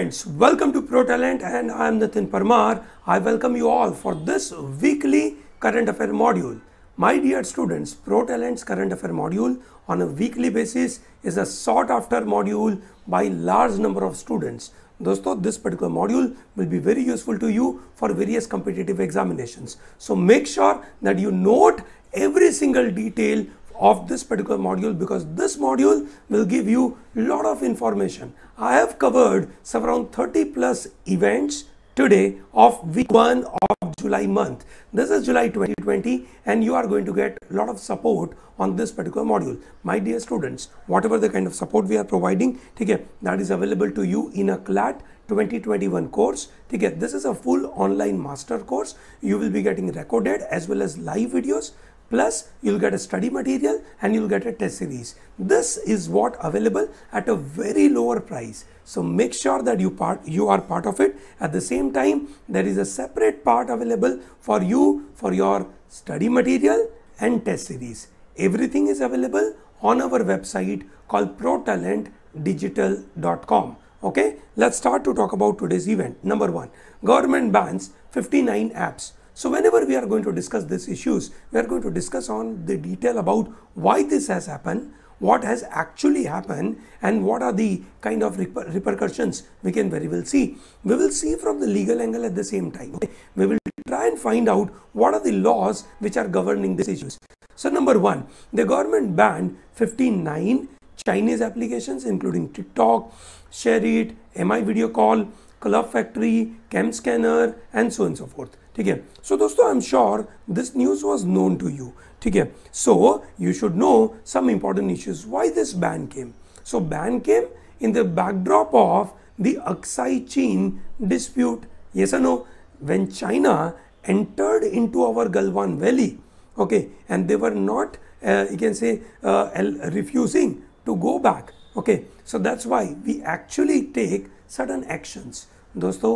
friends, welcome to Pro Talent, and I am Nitin Parmar. I welcome you all for this weekly current affair module. My dear students, Pro Talent's current affair module on a weekly basis is a sought after module by large number of students. Dosto, this particular module will be very useful to you for various competitive examinations. So make sure that you note every single detail of this particular module because this module will give you a lot of information. I have covered around 30 plus events today of week 1 of July month. This is July 2020 and you are going to get a lot of support on this particular module. My dear students, whatever the kind of support we are providing, okay, that is available to you in a CLAT 2021 course. Okay, this is a full online master course. You will be getting recorded as well as live videos plus you'll get a study material and you'll get a test series. This is what available at a very lower price. So make sure that you part you are part of it. At the same time, there is a separate part available for you for your study material and test series. Everything is available on our website called protalentdigital.com. Okay, let's start to talk about today's event. Number one, government bans 59 apps so whenever we are going to discuss these issues, we are going to discuss on the detail about why this has happened, what has actually happened and what are the kind of reper repercussions we can very well see. We will see from the legal angle at the same time. Okay? We will try and find out what are the laws which are governing these issues. So number one, the government banned 59 Chinese applications including TikTok, ShareIt, MI Video Call, Club Factory, Cam Scanner and so on and so forth. ठीक है so दोस्तों I am sure this news was known to you ठीक है so you should know some important issues why this ban came so ban came in the backdrop of the Aksai Chin dispute. Yes or no? When China entered into our Galwan Valley, okay, and they were not, uh, you can say, uh, refusing to go back. Okay, so that's why we actually take certain actions. दोस्तों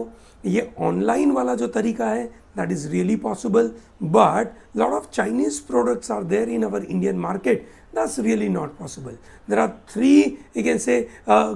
ये online वाला जो तरीका है that is really possible but lot of Chinese products are there in our Indian market that's really not possible there are three you can say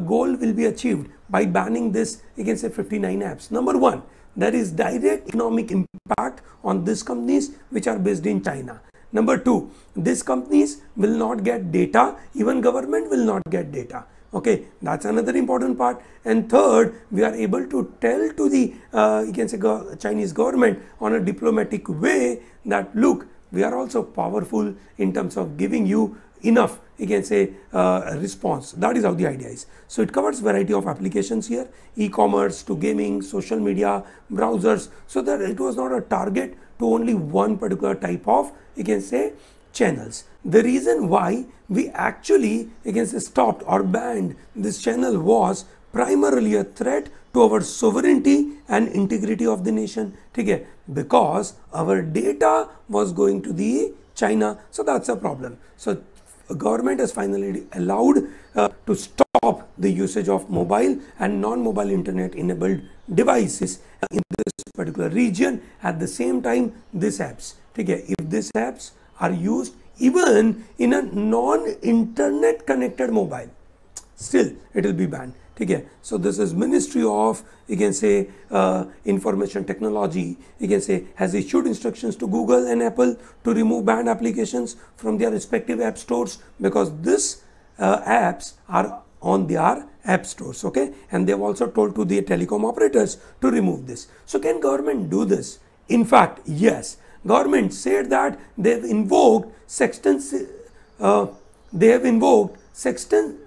goal will be achieved by banning this you can say fifty nine apps number one there is direct economic impact on this companies which are based in China number two this companies will not get data even government will not get data okay that's another important part. And third we are able to tell to the uh, you can say go chinese government on a diplomatic way that look we are also powerful in terms of giving you enough you can say uh, response. That is how the idea is. So it covers variety of applications here. E-commerce to gaming social media browsers. So that it was not a target to only one particular type of you can say channels. The reason why we actually against stopped or banned this channel was primarily a threat to our sovereignty and integrity of the nation okay? because our data was going to the China so that's a problem. So government has finally allowed uh, to stop the usage of mobile and non-mobile internet enabled devices in this particular region at the same time these apps okay? if this apps are used even in a non-internet connected mobile. Still, it will be banned. Okay. So, this is Ministry of, you can say, uh, Information Technology, you can say, has issued instructions to Google and Apple to remove banned applications from their respective app stores because these uh, apps are on their app stores. Okay. And they've also told to the telecom operators to remove this. So, can government do this? In fact, yes government said that they have invoked section uh, they have invoked section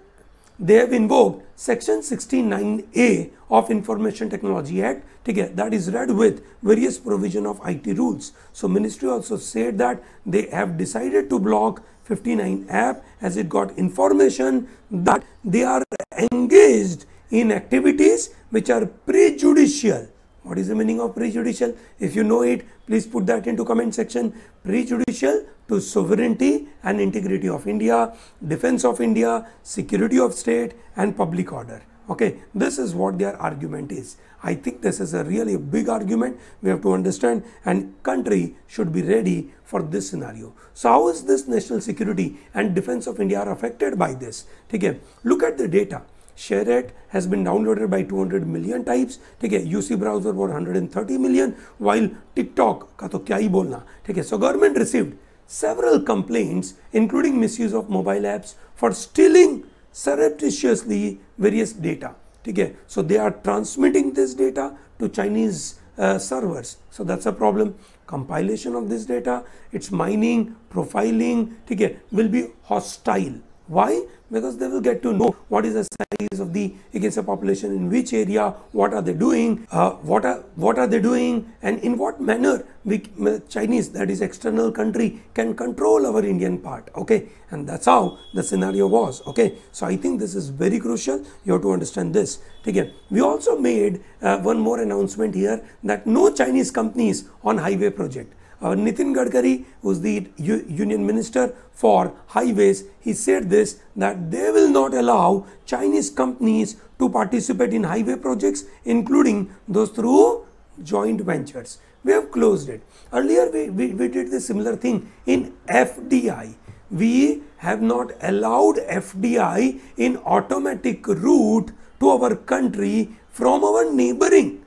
they have invoked section 69a of information technology act. That is read with various provision of it rules. So ministry also said that they have decided to block 59 app as it got information that they are engaged in activities which are prejudicial what is the meaning of prejudicial? If you know it, please put that into comment section. Prejudicial to sovereignty and integrity of India, defense of India, security of state and public order. Okay, this is what their argument is. I think this is a really big argument we have to understand and country should be ready for this scenario. So how is this national security and defense of India are affected by this? Okay, look at the data. Share has been downloaded by 200 million types ठीक है UC browser for 130 million while TikTok का तो क्या ही बोलना ठीक है so government received several complaints including misuse of mobile apps for stealing surreptitiously various data ठीक है so they are transmitting this data to Chinese uh, servers so that's a problem compilation of this data its mining profiling ठीक है will be hostile why? Because they will get to know what is the size of the against the population in which area, what are they doing, uh, what are what are they doing, and in what manner we Chinese that is external country can control our Indian part. Okay, and that's how the scenario was. Okay, so I think this is very crucial. You have to understand this. Again, we also made uh, one more announcement here that no Chinese companies on highway project uh, Nitin Gadkari, who's the U Union Minister for Highways, he said this that they will not allow Chinese companies to participate in highway projects, including those through joint ventures. We have closed it. Earlier, we, we, we did the similar thing in FDI. We have not allowed FDI in automatic route to our country from our neighboring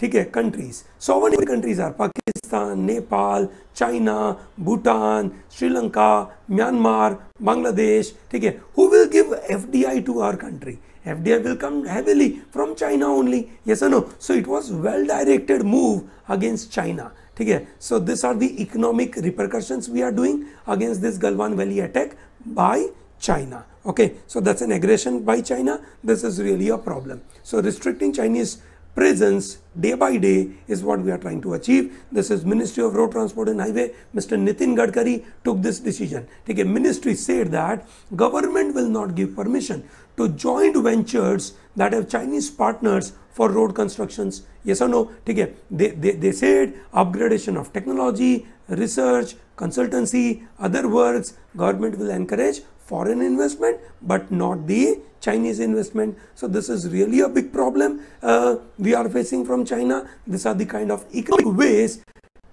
ठीक है countries seven countries are Pakistan Nepal China Bhutan Sri Lanka Myanmar Bangladesh ठीक है who will give FDI to our country FDI will come heavily from China only. Yes or no? So it was well directed move against China. ठीक है so these are the economic repercussions we are doing against this Galwan Valley attack by China. Okay, so that's an aggression by China. This is really a problem. So restricting Chinese presence day by day is what we are trying to achieve. This is Ministry of Road Transport and Highway. Mr. Nitin Gadkari took this decision. Okay, ministry said that government will not give permission to joint ventures that have Chinese partners for road constructions. Yes or no? Okay, they, they, they said upgradation of technology, research, consultancy, other works, government will encourage foreign investment but not the Chinese investment. So this is really a big problem uh, we are facing from China. These are the kind of economic ways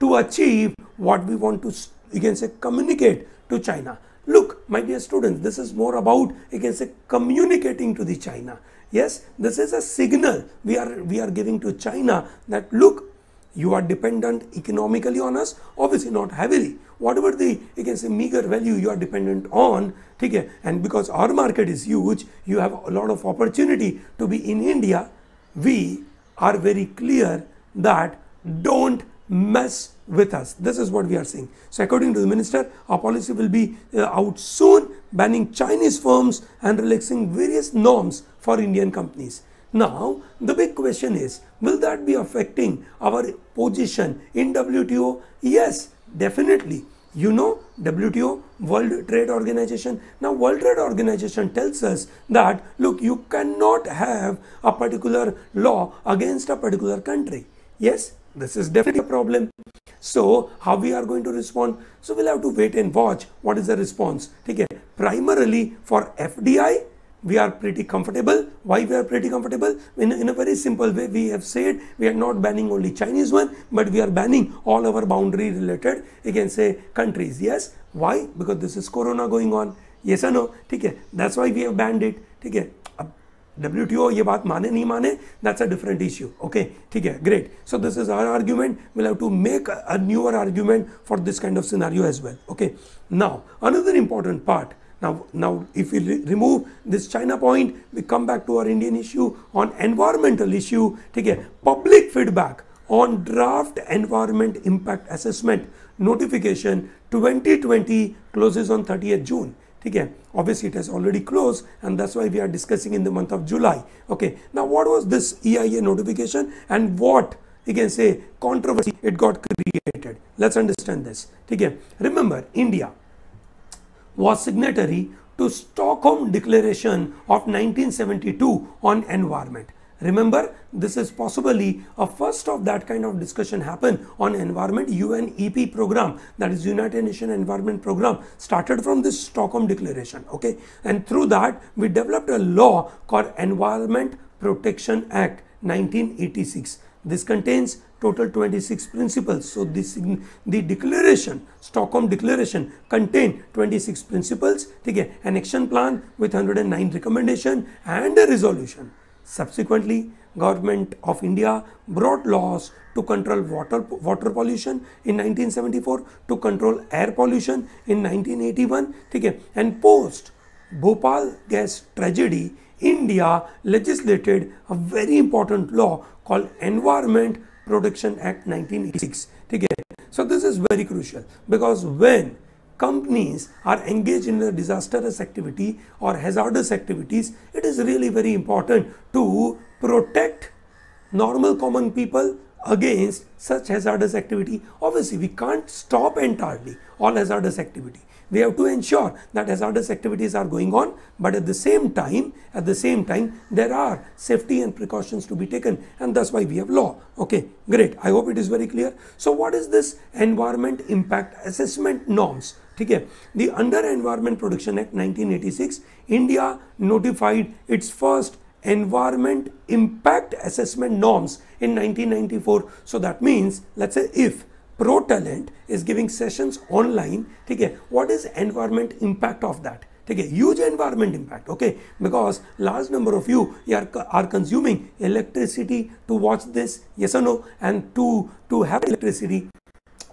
to achieve what we want to, you can say, communicate to China. Look, my dear students, this is more about, you can say, communicating to the China. Yes, this is a signal we are we are giving to China that look, you are dependent economically on us obviously not heavily. Whatever the you can say meager value you are dependent on okay and because our market is huge you have a lot of opportunity to be in india. We are very clear that don't mess with us. This is what we are saying. So according to the minister our policy will be uh, out soon banning chinese firms and relaxing various norms for indian companies now, the big question is, will that be affecting our position in WTO? Yes, definitely. You know, WTO, World Trade Organization. Now, World Trade Organization tells us that, look, you cannot have a particular law against a particular country. Yes, this is definitely a problem. So, how we are going to respond? So, we'll have to wait and watch what is the response. Okay, primarily for FDI, we are pretty comfortable. Why we are pretty comfortable? In, in a very simple way, we have said we are not banning only Chinese one, but we are banning all our boundary related, you can say countries. Yes. Why? Because this is Corona going on. Yes or no? Okay. That's why we have banned it. Okay. WTO ये बात माने नहीं माने that's a different issue okay ठीक है great so this is our argument we'll have to make a, a newer argument for this kind of scenario as well okay now another important part now, now if we re remove this China point, we come back to our Indian issue on environmental issue. Okay, public feedback on draft environment impact assessment notification 2020 closes on 30th June. Okay, obviously it has already closed and that's why we are discussing in the month of July. Okay, now what was this EIA notification and what you can say controversy it got created? Let's understand this. Okay, remember India was signatory to Stockholm Declaration of 1972 on environment. Remember, this is possibly a first of that kind of discussion happen on environment UNEP program, that is United Nations Environment Program, started from this Stockholm Declaration. Okay, and through that we developed a law called Environment Protection Act 1986. This contains total 26 principles. So this the declaration, Stockholm Declaration contain 26 principles, okay, an action plan with 109 recommendation and a resolution. Subsequently, government of India brought laws to control water, water pollution in 1974, to control air pollution in 1981, okay, and post Bhopal gas tragedy, India legislated a very important law called Environment Protection Act 1986. Okay. So this is very crucial because when companies are engaged in a disastrous activity or hazardous activities, it is really very important to protect normal common people against such hazardous activity. Obviously, we can't stop entirely all hazardous activity we have to ensure that hazardous activities are going on but at the same time at the same time there are safety and precautions to be taken and that's why we have law. Okay great. I hope it is very clear. So what is this environment impact assessment norms? Okay the under environment protection act 1986 india notified its first environment impact assessment norms in 1994 so that means let's say pro talent is giving sessions online ठीक है what is environment that? Of that ठीक है huge environment large okay because large number of you are are consuming electricity to watch this yes no and to to have electricity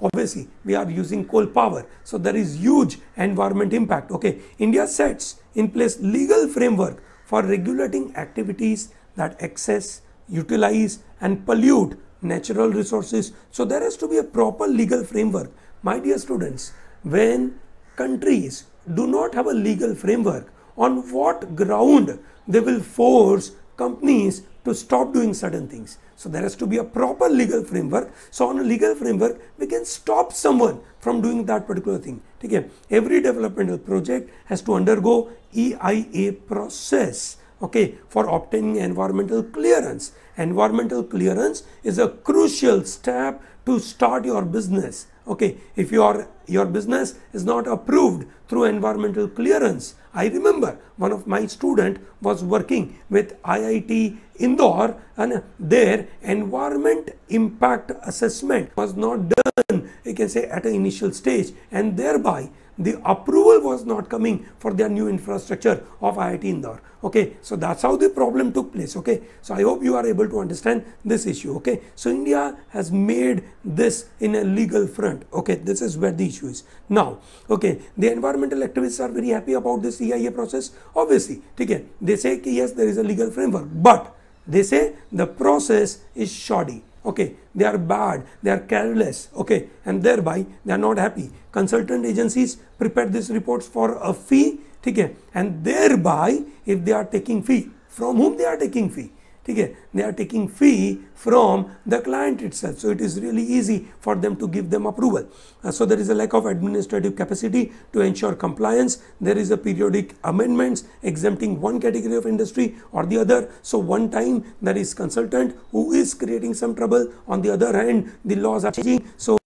obviously we are using coal power. So there is huge environment impact okay? India sets in place legal framework for regulating activities that access, utilize and pollute natural resources. So there has to be a proper legal framework. My dear students, when countries do not have a legal framework, on what ground they will force companies to stop doing certain things. So there has to be a proper legal framework. So on a legal framework, we can stop someone from doing that particular thing. Okay. Every developmental project has to undergo EIA process okay, for obtaining environmental clearance. Environmental clearance is a crucial step to start your business. Okay, if your your business is not approved through environmental clearance, I remember one of my student was working with IIT Indore and their environment impact assessment was not done, you can say at an initial stage and thereby the approval was not coming for their new infrastructure of IIT Indore. Okay, so that's how the problem took place. Okay, so I hope you are able to understand this issue. Okay, so India has made this in a legal front. Okay, this is where the issue is. Now, okay, the environmental activists are very happy about this EIA process. Obviously, okay, they say yes, there is a legal framework, but they say the process is shoddy okay they are bad they are careless okay and thereby they are not happy. Consultant agencies prepare these reports for a fee okay and thereby if they are taking fee from whom they are taking fee are taking fee from the client itself. So it is really easy for them to give them approval. Uh, so there is a lack of administrative capacity to ensure compliance. There is a periodic amendments exempting one category of industry or the other. So one time there is consultant who is creating some trouble. On the other hand the laws are changing. So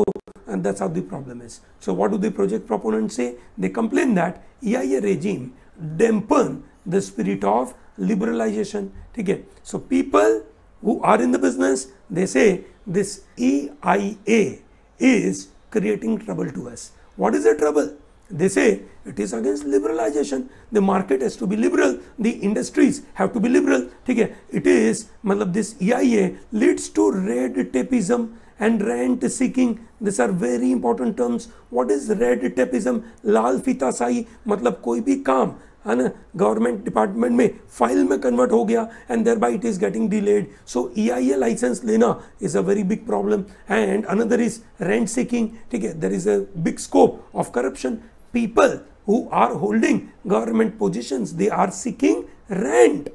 and that's how the problem is. So what do the project proponents say? They complain that eia regime dampen the spirit of liberalization okay so people who are in the business they say this EIA is creating trouble to us. What is the trouble? They say it is against liberalization. The market has to be liberal. The industries have to be liberal. okay it is matlab this EIA leads to red tapeism and rent seeking. These are very important terms. What is red tapeism lal sai matlab koi bhi kaam है ना? Government department में file में convert हो गया and thereby it is getting delayed so E I A licence लेना is a very big problem and another is rent seeking ठीक है? There is a big scope of corruption people who are holding government position they are seeking rent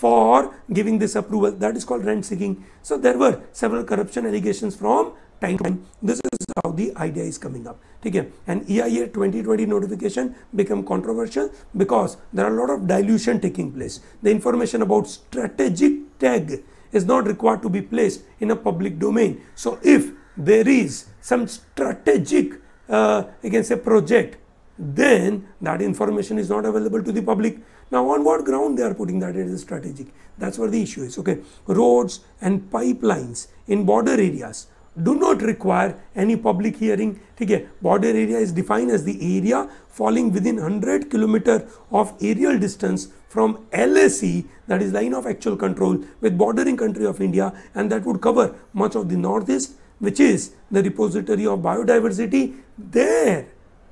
for giving this approval that is called rent seeking so there were several corruption allegation from time to time this is how the idea is coming up okay and eia 2020 notification become controversial because there are a lot of dilution taking place the information about strategic tag is not required to be placed in a public domain so if there is some strategic uh, you can say project then that information is not available to the public. Now, on what ground they are putting that it is strategic? That's where the issue is. Okay, roads and pipelines in border areas do not require any public hearing. Okay, border area is defined as the area falling within 100 kilometer of aerial distance from LAC, that is line of actual control, with bordering country of India, and that would cover much of the northeast, which is the repository of biodiversity. There,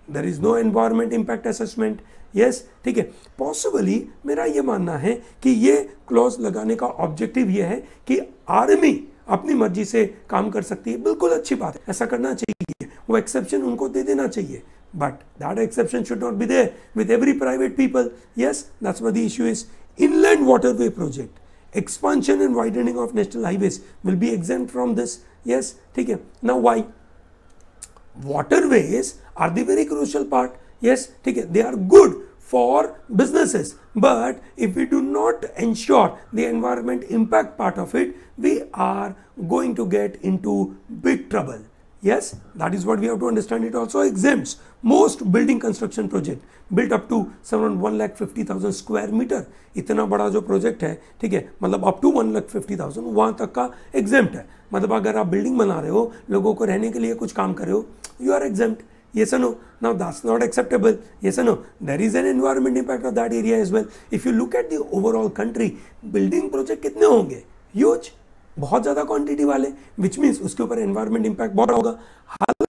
there is no environment impact assessment. Yes ठीक है possibly मेरा ये मानना है कि ये clause लगाने का ऑब्जेक्टिव ये है कि आर्मी अपनी मर्ज़ी से काम कर सकती है। बिल्कुल अच्छी बात है। ऐसा करना चाहिए। वो एक्सेप्शन उनको दे देना चाहिए। But that exception should not be there with every private people yes that's we issue is inland waterway project expansion and widening of national highway will be exempt from this yes ठीक है। ना why water waterways are the very crucial part yes ठीक है। They are good for businesses but if we do not ensure the environment impact part of it we are going to get into big trouble yes that is what we have to understand it also exempts most building construction project built up to around 1 lakh 50000 square meter बड़ा जो project है ठीक है मतलब up to one lakh fifty thousand वहाँ तक का exempt है मतलब अगर आप बिल्डिंग बना रहे हो लोगों को रहने के लिए कुछ काम कर रहे हो you are exempt yes or no now that's not acceptable yes or no there is an environment impact of that area as well if you look at the overall country building project कितने होंगे huge बहुत ज़्यादा quantity वाले which means उसके ऊपर environment impact बहुत होगा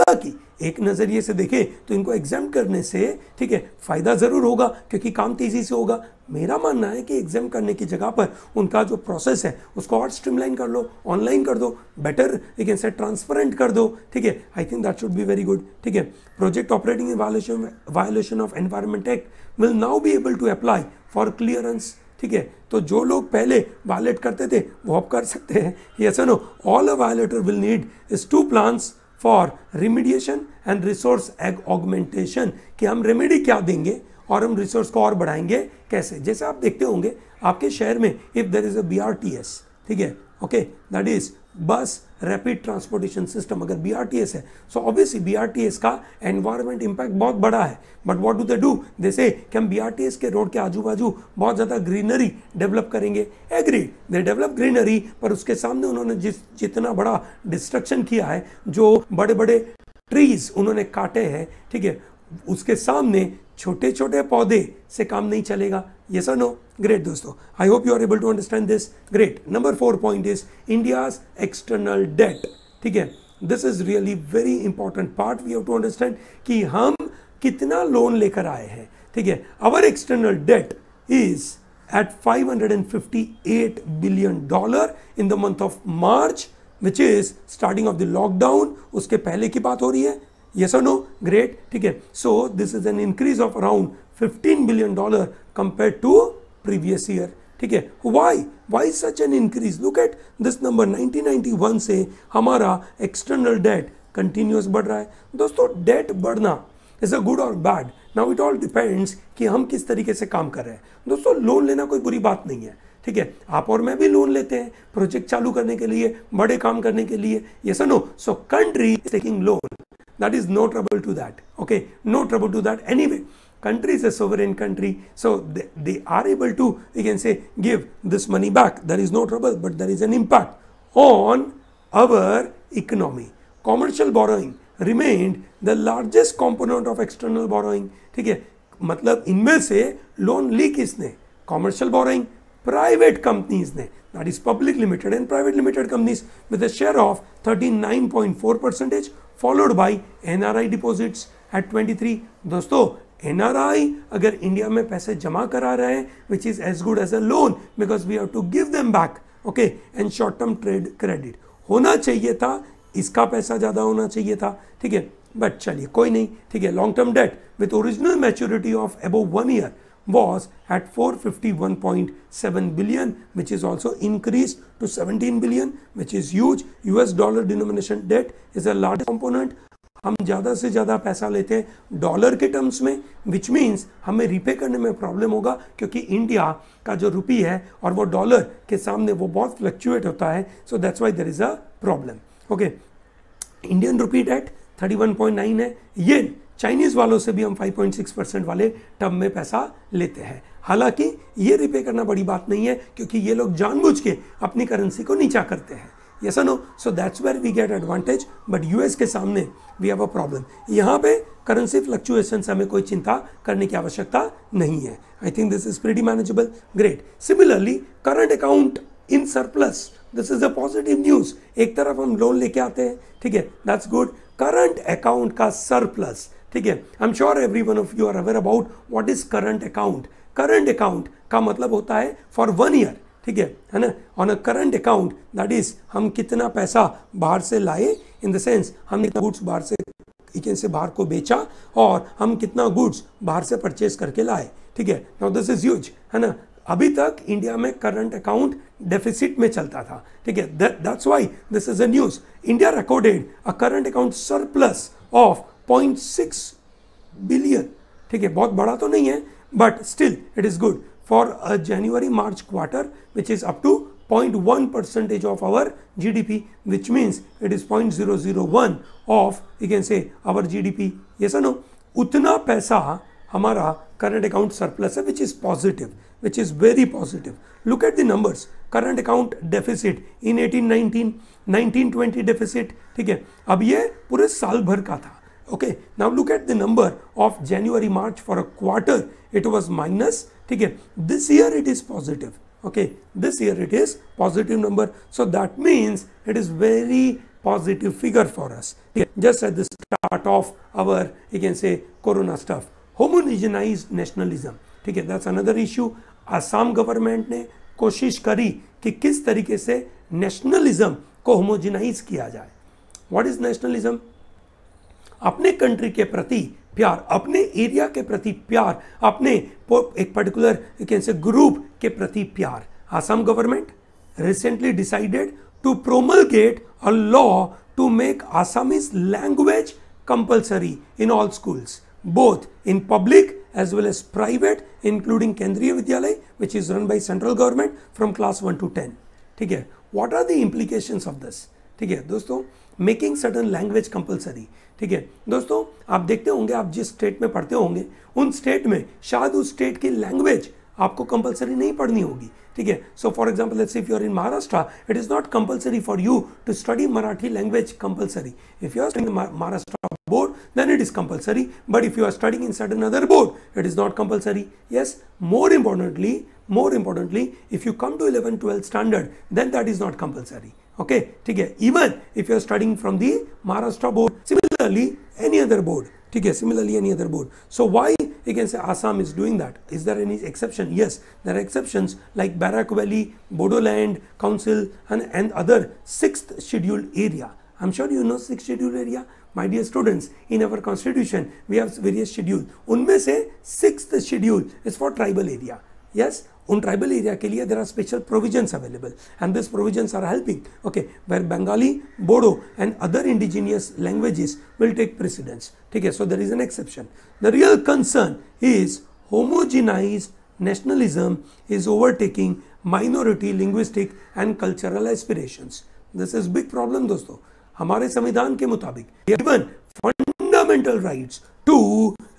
हालाँकि एक नज़रिए से देखें तो इनको एग्ज़ाम करने से, ठीक है, फ़ायदा ज़रूर होगा, क्योंकि काम तेज़ी से होगा। मेरा मानना है कि एग्ज़ाम करने की जगह पर उनका जो प्रोसेस है, उसको और स्ट्रीमलाइन कर लो ऑनलाइन कर दो बेटर एक से ट्रांसपेरेंट कर दो, ठीक है। I think that should be very good ठीक है। Project operating in violation violation of environment act will now be able to apply for clearance ठीक है। तो जो लोग पहले वायलेट करते थे, वो अब कर सकते हैं। Yes no all a violator will need is to plans for remediation and resource egg augmentation कि हम रेमेडी क्या देंगे और हम रिसोर्स को और बढ़ाएँगे कैसे? जैसे आप देखते होंगे, आपके शहर में if there is a B R T S ठीक है? Okay that is bus rapid transportation system अगर बीआरटीएस है सो ऑब्वियसली बी का एनवायरमेंट इम्पैक्ट बहुत बड़ा है. But what do they do जैसे कि हम बी के रोड के आजू बाजू बहुत ज़्यादा ग्रीनरी डेवलप करेंगे. एग्री दे डेवलप ग्रीनरी पर उसके सामने उन्होंने जिस, जितना बड़ा डिस्ट्रक्शन किया है, जो बड़े बड़े ट्रीज उन्होंने काटे हैं, ठीक है, उसके सामने छोटे छोटे पौधे से काम नहीं चलेगा. ये सर नो ग्रेट दोस्तों. I hope you are able to understand this great number four point is India's external debt ठीक है? This is really very important part we have to understand कि हम कितना लोन लेकर आए हैं। ठीक है? Our external debt is at 558 billion dollar in the month of March which is starting of the lockdown उसके पहले की बात हो रही है? Yes or no? Great. ठीक है? So, this is an increase of around 15 billion dollar compared to previous year ठीक है why why such an increase look at this number 1991 से हमारा external debt continuous बढ़ रहा है दोस्तों debt बढ़ना इज़ अ गुड और bad now it all depends कि हम किस तरीके से काम कर रहे हैं दोस्तों लोन लेना कोई बुरी बात नहीं है ठीक है आप और मैं भी लोन लेते हैं प्रोजेक्ट चालू करने के लिए बड़े काम करने के लिए ये सनो so country taking loan that is no trouble to that okay no trouble to that anyway country is a sovereign country so they, they are able to you can say give this money back there is no trouble but there is an impact on our economy commercial borrowing remained the largest component of external borrowing ठीक है मतलब इनमें से loan ली किसने commercial borrowing private companies ने that is public limited and private limited companies with a share of 39.4 percentage followed by NRI deposits at 23 दोस्तों NRI अगर India में पैसे जमा करा रहे हैं which is as good as a loan because we have to give them back okay and short term trade credit होना चाहिए था, इसका पैसा ज़्यादा होना चाहिए था, ठीक है? बट चलिए, कोई नहीं, ठीक है? Long term debt with original maturity of above one year was at was at 451.7 billion, which is also increased to 17 billion, which is huge. US dollar denomination debt is a large component हम ज़्यादा से ज़्यादा पैसा लेते हैं। Dollar के terms में which means हमें रिपे करने में प्रॉब्लम होगा, क्योंकि इंडिया का जो रुपी है और वो डॉलर के सामने वो बहुत फ्लक्चुएट होता है so that's why there is a problem okay Indian rupee debt 31.9 है। ये चाइनीज़ वालों से भी हम 5.6 परसेंट वाले टर्म में पैसा लेते हैं। हालाँकि ये रिपे करना बड़ी बात नहीं है, क्योंकि ये लोग जानबूझ के अपनी करेंसी को नीचा करते हैं। Yes no so that's where we get advantage but US के सामने वी हैव अ प्रॉब्लम यहाँ पे करेंसी फ्लक्चुएशन से हमें कोई चिंता करने की आवश्यकता नहीं है. I think this is pretty manageable great similarly current account in surplus this is a positive news एक तरफ़ हम लोन लेके आते हैं, ठीक है? दैट्स गुड करंट अकाउंट का सरप्लस ठीक है? I am sure every one of you are aware about what is current account current account का मतलब होता है फॉर वन ईयर ठीक है? है ना? On a current account that is हम कितना पैसा बाहर से लाए इन द सेंस हमने गुड्स बाहर से से बाहर को बेचा, और हम कितना गुड्स बाहर से परचेज करके लाए, ठीक है? नाउ दिस इज़ ह्यूज है ना? अभी तक इंडिया में करंट अकाउंट डेफिसिट में चलता था, ठीक है? That's why this is a news India recorded a current account surplus of 0.6 billion ठीक है? बहुत बड़ा तो नहीं है but still it is good for a January March quarter which is up to 0.1 percentage of our GDP, which means it is 0.001 of you can say our GDP. Yes or no? उतना पैसा हमारा current account surplus है which is positive which is very positive look at the numbers current account deficit in 1819 1920 deficit ठीक है अब ये पूरे साल भर का था okay now look at the number of January March for a quarter it was minus ठीक है? This year it is positive okay this year it is positive number so that means it is very positive figure for us just at the start of our you can say corona stuff homogenise nationalism ठीक है? That's another issue Assam government ने कोशिश करी कि किस तरीके से nationalism को होमोजिनाइज किया जाए. वॉट इज़ नेशनलिज्म अपने कंट्री के प्रति प्यार, अपने एरिया के प्रति प्यार, अपने एक पर्टिकुलर कैसे ग्रुप के प्रति प्यार। Assam government recently decided to promulgate a law to make Assamese language compulsory in all schools both in public as well as private including Kendriya Vidyalaya which is run by central government from class one to ten ठीक है? What are the implication of this ठीक है, दोस्तों making certain language compulsory ठीक है? दोस्तों, आप देखते होंगे, आप जिस स्टेट में पढ़ते होंगे, उन स्टेट में शायद उस स्टेट की लैंग्वेज आपको कंपलसरी नहीं पढ़नी होगी, ठीक है? So for example let's if you are in Maharashtra it is not compulsory for you to study Marathi language compulsory if you are in Maharashtra board then it is compulsory but if you are studying in sudden other board it is not compulsory yes more importantly more importantly if you come to eleven twelfth standard then that is not compulsory okay ठीक है even if you are studying from the Maharashtra board similarly any other board ठीक है similarly any other board so why you can say Assam is doing that is there any exception yes there are exceptions like Barak Valley Bodoland Council and, and other sixth scheduled area I'm sure you know sixth scheduled area my dear students in our constitution we have various schedule unme se sixth schedule is for tribal area yes on tribal area ke liye there are special provisions available and these provisions are helping okay where bengali bodo and other indigenous languages will take precedence okay so there is an exception the real concern is homogenized nationalism is overtaking minority linguistic and cultural aspirations this is big problem dosto हमारे संविधान के मुताबिक given fundamental rights to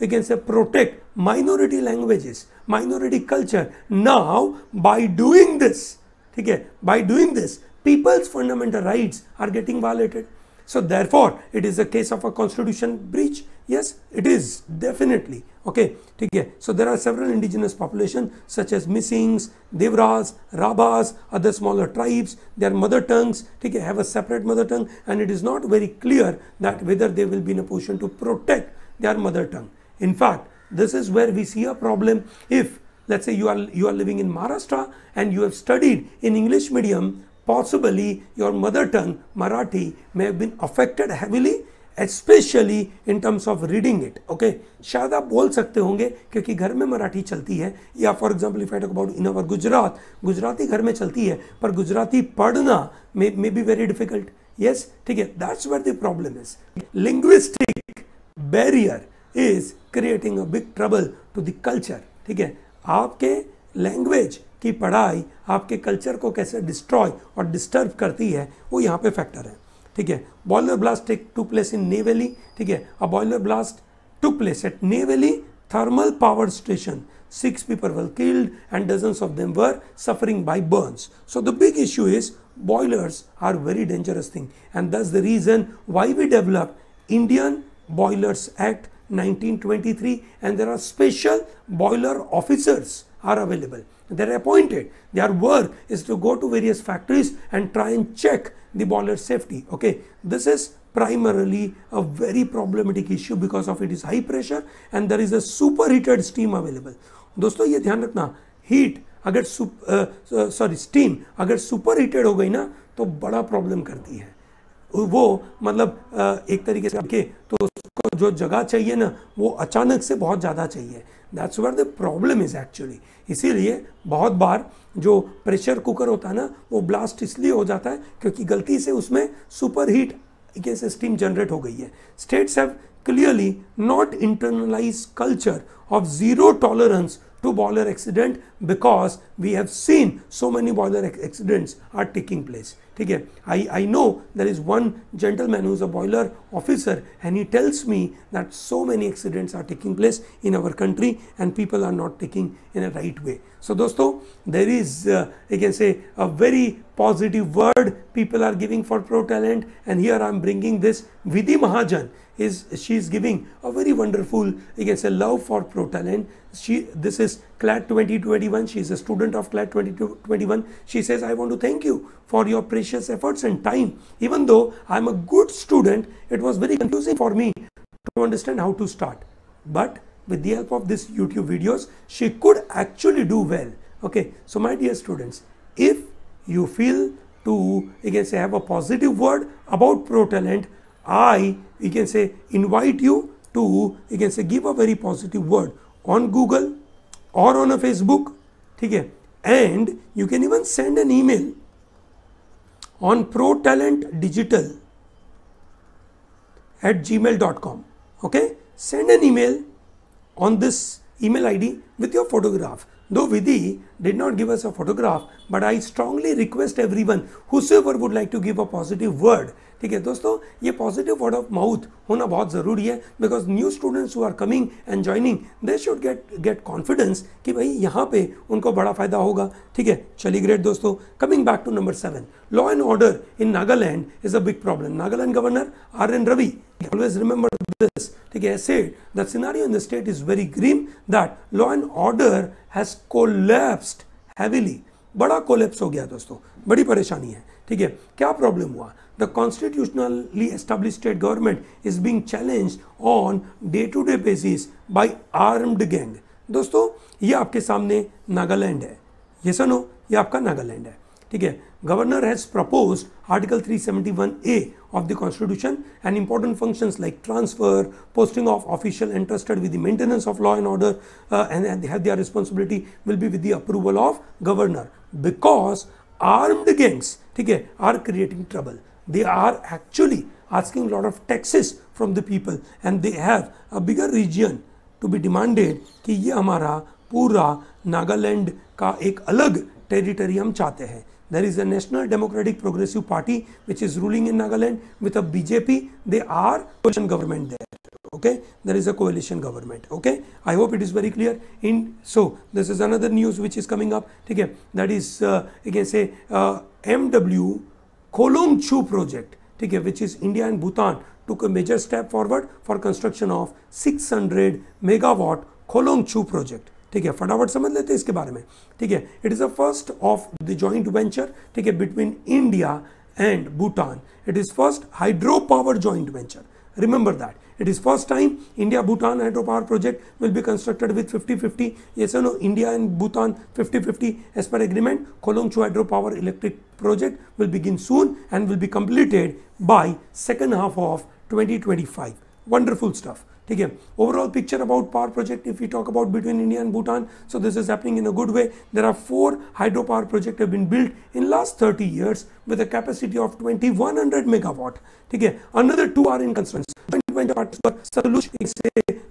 we can say protect minority languages, minority culture. Now, by doing this, okay, by doing this, people's fundamental rights are getting violated. So therefore, it is a case of a constitution breach. Yes, it is definitely. Okay, okay. So there are several indigenous population such as Missings, Devras, Rabas, other smaller tribes. Their mother tongues okay, have a separate mother tongue and it is not very clear that whether they will be in a position to protect their mother tongue. In fact, this is where we see a problem if let's say you are you are living in Maharashtra and you have studied in English medium possibly your mother tongue Marathi may have been affected heavily especially in terms of reading it okay शायद आप बोल सकते होंगे क्योंकि घर में मराठी चलती है या for example if I talk about in our Gujarat Gujarati घर में चलती है पर गुजराती पढ़ना may may be very difficult yes ठीक है that's where the problem is linguistic barrier Is creating a big trouble to the culture ठीक है? आपके लैंग्वेज की पढ़ाई आपके कल्चर को कैसे डिस्ट्रॉय और डिस्टर्ब करती है, वो यहाँ पे फैक्टर है। ठीक है? Boiler blast take to place in Neyveli ठीक है? A boiler blast to place at Neyveli thermal power station six people were killed and dozens of them were suffering by burns so the big issue is boilers are very dangerous thing and this the reason why we develop Indian boilers act 1947 1923 and there are special boiler officers are available. They're appointed. Their work is to go to various factories and try and check the boiler safety. Okay, this is primarily a very problematic issue because of it is high pressure and there is a superheated steam available. दोस्तों ये ध्यान रखना heat अगर sorry steam अगर super heated हो गई ना तो बड़ा प्रॉब्लम करती है वो मतलब एक तरीके से के तो उसको जो जगह चाहिए ना, वो अचानक से बहुत ज़्यादा चाहिए। That's where the problem is actually इसीलिए बहुत बार जो प्रेशर कुकर होता है ना, वो ब्लास्ट इसलिए हो जाता है क्योंकि गलती से उसमें सुपर हीट से स्टीम जनरेट हो गई है। States have clearly not internalise culture of zero tolerance to boiler accident because we have seen so many boiler accidents are taking place. I, I know there is one gentleman who is a boiler officer and he tells me that so many accidents are taking place in our country and people are not taking in a right way. So, dosto, there is, uh, you can say, a very positive word people are giving for pro talent and here I am bringing this Vidhi Mahajan. Is, she is giving a very wonderful, you can say, love for pro talent. She, this is clad 2021 she is a student of clad 2021 she says i want to thank you for your precious efforts and time. Even though i'm a good student it was very confusing for me to understand how to start. But with the help of this youtube videos she could actually do well. Okay so my dear students if you feel to you can say have a positive word about pro talent I, you can say, invite you to, you can say, give a very positive word on Google or on a Facebook. And you can even send an email on protalentdigital at gmail.com. Okay? Send an email on this email ID with your photograph. Though Vidhi did not give us a photograph, but i strongly request everyone, whosoever would like to give a positive word, ठीक है, दोस्तों, ये positive word of mouth होना बहुत ज़रूरी है because new students who are coming and joining they should get get confidence कि भाई यहाँ पे उनको बड़ा फ़ायदा होगा, ठीक है, चलिए ग्रेट दोस्तों coming back to number seven law and order in Nagaland is a big problem Nagaland governor R N Ravi always remember this ठीक है said the in the state is very green that law and order has को collapse heavily बड़ा collapse हो गया दोस्तों। बड़ी परेशानी है। ठीक है? क्या प्रॉब्लम हुआ? The constitutionally establish state government is being challenge on day to day basis by armed gang दोस्तों, ये आपके सामने नागालैंड है। ये सुनो, ये आपका नागालैंड है। ठीक है? governor has proposed article 371a of the constitution and important functions like transfer posting of official entrusted with the maintenance of law and order uh, and, and they have their responsibility will be with the approval of governor because armed gangs ठीक है are creating trouble they are actually asking a lot of taxes from the people and they have a bigger region to be demanded कि ये हमारा पूरा नागालैंड का एक अलग territory हम चाहते हैं there is a national democratic progressive party which is ruling in nagaland with a bjp they are coalition government there okay? There is a coalition government okay? I hope it is very clear. In so this is another news which is coming up okay? That is uh, you can say uh, mw Kholong Chu project, okay, which is India and Bhutan took a major step forward for construction of 600 megawatt Kholong Chu project. ठीक है, फटाफट समझ लेते हैं इसके बारे में। ठीक है it is a first of the joint venture ठीक है between India and Bhutan it is first hydro power joint venture remember that it is first time India Bhutan hydro power project will be constructed with 50-50 ये sir no India and Bhutan 50-50 as per agreement Kholongchhu hydro power electric project will begin soon and will be completed by second half of twenty twenty five wonderful stuff ठीक है? Overall picture about power project if you talk about between India and Bhutan so this is happening in a good way there are four hydro power project have been built in last thirty years with a capacity of twenty one hundred megawatt ठीक है another two are in construction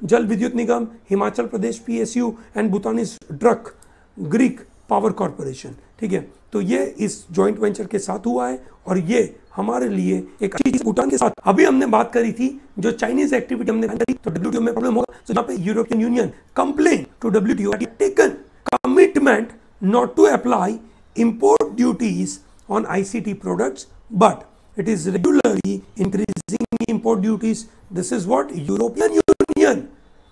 Jal Vidyut Nigam Himachal Pradesh PSU and Bhutan's Druk green power corporation ठीक है? तो ये इस joint venture के साथ हुआ है और ये हमारे लिए एक अच्छी चीज़, भूटान के साथ। अभी हमने बात करी थी जो चाइनीज़ एक्टिविटी हमने करी तो डब्ल्यूटीओ में प्रॉब्लम होगा। तो यहाँ पे European Union complain to WTO taken commitment not to apply import duties on ICT products but it is regularly increasing import duties this is what European Union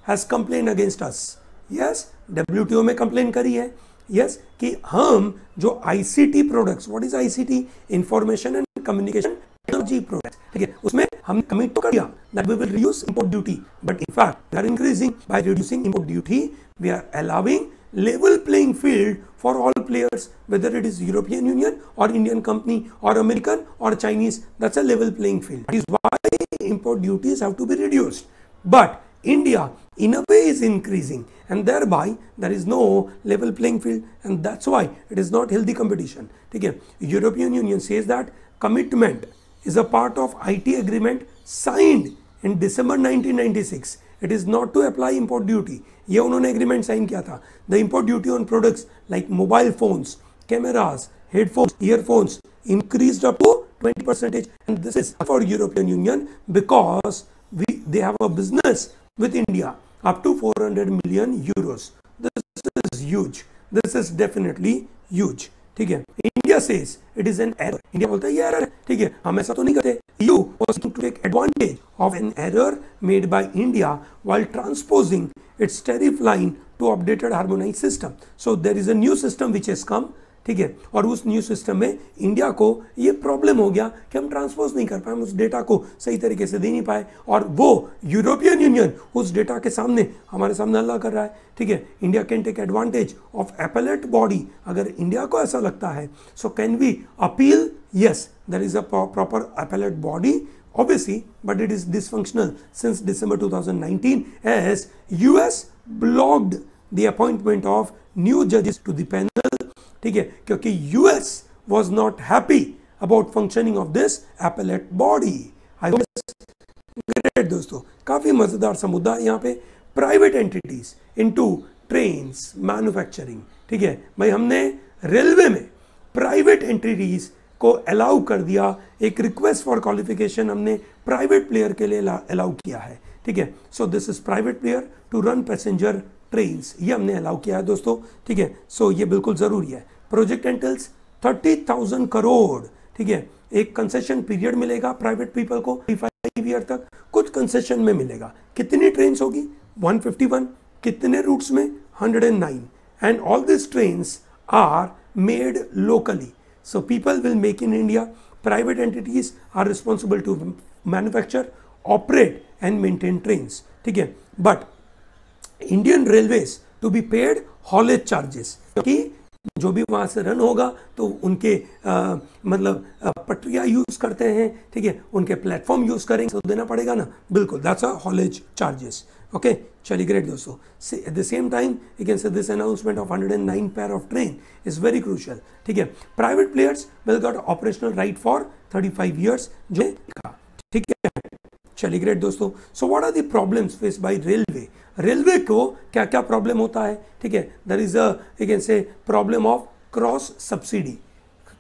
has complain against us yes WTO में complain करी है। Yes कि हम जो ICT products what is ICT information and communication technology product ठीक है उसमें हम कमिट तो कर दिया that we will reduce import duty but in fact we are increasing by reducing import duty we are allowing level playing field for all players whether it is European Union और Indian company और American और Chinese that's a level playing field is why import duties have to be reduced but India in a way is increasing and thereby there is no level playing field and that's why it is not healthy competition okay european union says that commitment is a part of it agreement signed in december 1996 it is not to apply import duty ये उन्होंने agreement sign किया था the import duty on products like mobile phones cameras headphones earphones increased up to 20 percentage and this is for European Union because we they have a business with India up to 400 million euros this is huge this is definitely huge ठीक है India says it is an error India बोलता है ये error है ठीक है हम ऐसा तो नहीं करते you was to take advantage of an error made by India while transposing its tariff line to updated harmonize system so there is a new system which is come ठीक है? और उस न्यू सिस्टम में India को ये problem हो गया कि हम ट्रांसपोज नहीं कर पाए, हम उस डेटा को सही तरीके से दे नहीं पाए। और वो यूरोपियन यूनियन उस डेटा के सामने, हमारे सामने अल्लाह कर रहा है। ठीक है? India can take advantage of appellate body अगर इंडिया को ऐसा लगता है so can we appeal yes there is a proper appellate body obviously, but it is dysfunctional since december 2019 as us blocked the appointment of new judges to the panel. ठीक है? क्योंकि US was not happy about functioning of this appellate body I great दोस्तों। काफ़ी मज़ेदार सा मुद्दा यहाँ पे private entities into trains manufacturing ठीक है? भाई, हमने रेलवे में प्राइवेट एंटिटीज को अलाउ कर दिया। एक रिक्वेस्ट फॉर क्वालिफिकेशन हमने प्राइवेट प्लेयर के लिए अलाउ किया है, ठीक है? So this is private player to run passenger trains ये हमने अलाउ किया है, दोस्तों, ठीक है? सो ये बिल्कुल ज़रूरी है। Project entails thirty thousand crore, ठीक है? एक कंसेशन पीरियड मिलेगा प्राइवेट पीपल को फाइव ईयर तक, कुछ कंसेशन में मिलेगा। कितनी ट्रेन होगी? 151 कितने रूट्स में? 109 and all this trains are made locally so people will make in India private entities are responsible to manufacture operate and maintain trains ठीक है? But Indian railways to be paid haulage charges क्योंकि जो भी वहाँ से run होगा तो उनके आ, मतलब पटरिया यूज़ करते हैं ठीक है? उनके प्लेटफॉर्म यूज़ करेंगे तो देना पड़ेगा ना? बिल्कुल that's a haulage charges okay चलिए ग्रेट दोस्तों। At the same time you can say this announcement of 109 pair of train is very crucial ठीक है? Private players will got operational right for 35 years जो ठीक है? चलिए ग्रेट दोस्तों। So what are the problems face by railway railway को क्या क्या प्रॉब्लम होता है? ठीक है there is a can say problem of cross subsidy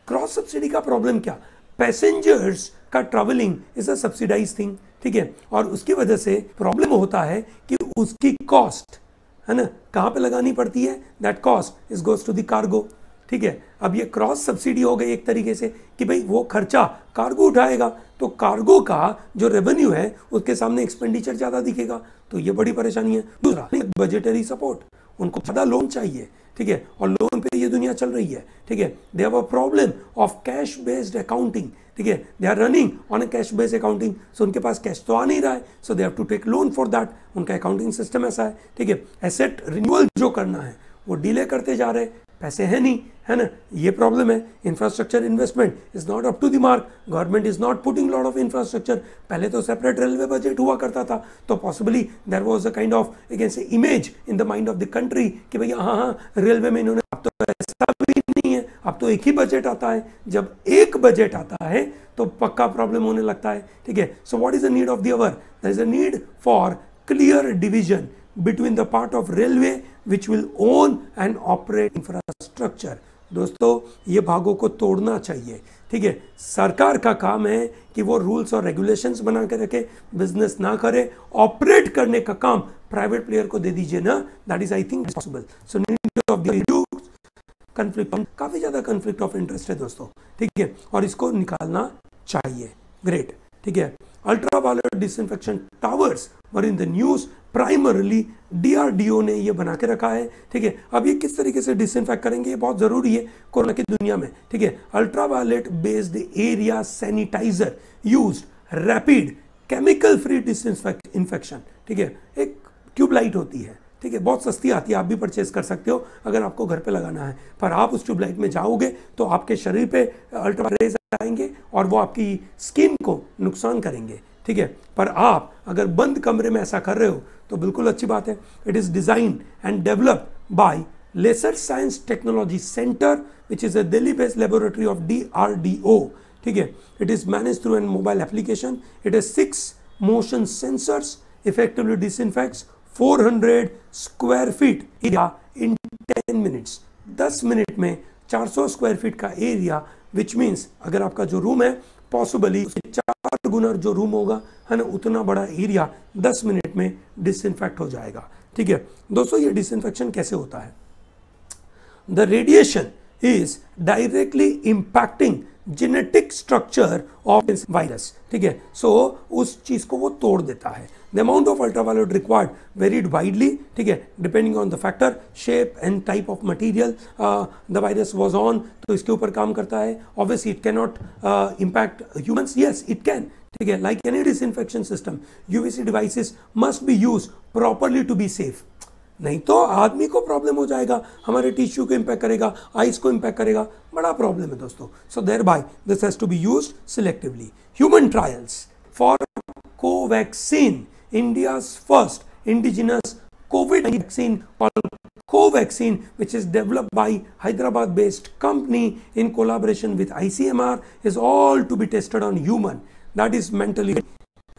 cross subsidy का प्रॉब्लम क्या? पैसेंजर्स का travelling is a subsidise thing ठीक है, और उसकी वजह से प्रॉब्लम होता है कि उसकी कॉस्ट है ना, कहाँ पे लगानी पड़ती है? That cost is goes to the cargo ठीक है? अब ये क्रॉस सब्सिडी हो गई एक तरीके से कि भाई वो खर्चा कार्गो उठाएगा तो कार्गो का जो रेवेन्यू है, उसके सामने एक्सपेंडिचर ज़्यादा दिखेगा। तो ये बड़ी परेशानी है। दूसरा बजटरी सपोर्ट उनको ज़्यादा लोन चाहिए, ठीक है? और लोन पे ये दुनिया चल रही है, ठीक है? They have a problem of cash based accounting ठीक है? They are running on a cash based accounting so उनके पास कैश तो आ नहीं रहा है so they have to take loan for that उनका अकाउंटिंग सिस्टम ऐसा है, ठीक है? एसेट रिन्यूअल जो करना है, वो डिले करते जा रहे पैसे हैं नहीं, है ना? ये प्रॉब्लम है infrastructure investment is not up to the mark government is not putting lot of infrastructure पहले तो सेपरेट रेलवे बजट हुआ करता था तो possibly there was a kind of against image in the mind of the country कि भैया हाँ हाँ रेलवे में इन्होंने, अब तो ऐसा भी नहीं है। अब तो एक ही बजट आता है। जब एक बजट आता है तो पक्का प्रॉब्लम होने लगता है। ठीक है? So what is the need of the hour there is a need for clear division between the part of railway which will own and operate infrastructure. दोस्तों, ये भागों को तोड़ना चाहिए। ठीक है, सरकार का काम है कि वो रूल्स और रेगुलेशंस बना के रखे बिज़नेस ना करे ऑपरेट करने का काम प्राइवेट प्लेयर को दे दीजिए ना। That is I think possible so of conflict काफ़ी ज़्यादा कंफ्लिक्ट ऑफ़ इंटरेस्ट है दोस्तों। ठीक है, और इसको निकालना चाहिए। ग्रेट ठीक है ultraviolet disinfection towers were in the news primarily DRDO ने ये बना के रखा है, ठीक है? अब ये किस तरीके से डिसइंफेक्ट करेंगे, ये बहुत ज़रूरी है कोरोना की दुनिया में, ठीक है? Ultraviolet based area sanitiser use rapid chemical free disinfect infection ठीक है? एक ट्यूबलाइट होती है, ठीक है? बहुत सस्ती आती है, आप भी परचेज कर सकते हो, अगर आपको घर पे लगाना है। पर आप उस ट्यूबलाइट में जाओगे तो आपके शरीर पे अल्ट्रा रेज आएँगे और वो आपकी स्किन को नुकसान करेंगे। ठीक है? पर आप अगर बंद कमरे में ऐसा कर रहे हो तो बिल्कुल अच्छी बात है। It is design and develop by laser science technology centre which is a Delhi based laboratory of D R D O ठीक है? It is manage through an mobile application it is six motion sensors effectively disinfects 400 square feet area in 10 minutes 10 minute में 400 square feet का area which means अगर आपका जो room है possibly चार गुना जो रूम होगा, है ना, उतना बड़ा एरिया 10 मिनट में डिसइनफेक्ट हो जाएगा। ठीक है? दोस्तों, ये डिसइनफेक्शन कैसे होता है? The radiation is directly impacting genetic structure of virus ठीक है? सो उस चीज़ को वो तोड़ देता है। The amount of ultraviolet required varied widely ठीक है? Depending on the factor shape and type of material the virus was on तो इसके ऊपर काम करता है। Obviously it cannot impact humans yes it can ठीक है? Like any disinfection system UVC devices must be use properly to be safe नहीं तो आदमी को प्रॉब्लम हो जाएगा हमारे टिश्यू को इम्पैक्ट करेगा आइस को इम्पैक्ट करेगा बड़ा प्रॉब्लम है दोस्तों। So there by this has to be use selectively human trials for Covaxin India's first indigenous COVID vaccine Covaxin, which is developed by Hyderabad-based company in collaboration with ICMR, is all to be tested on human. That is mentally,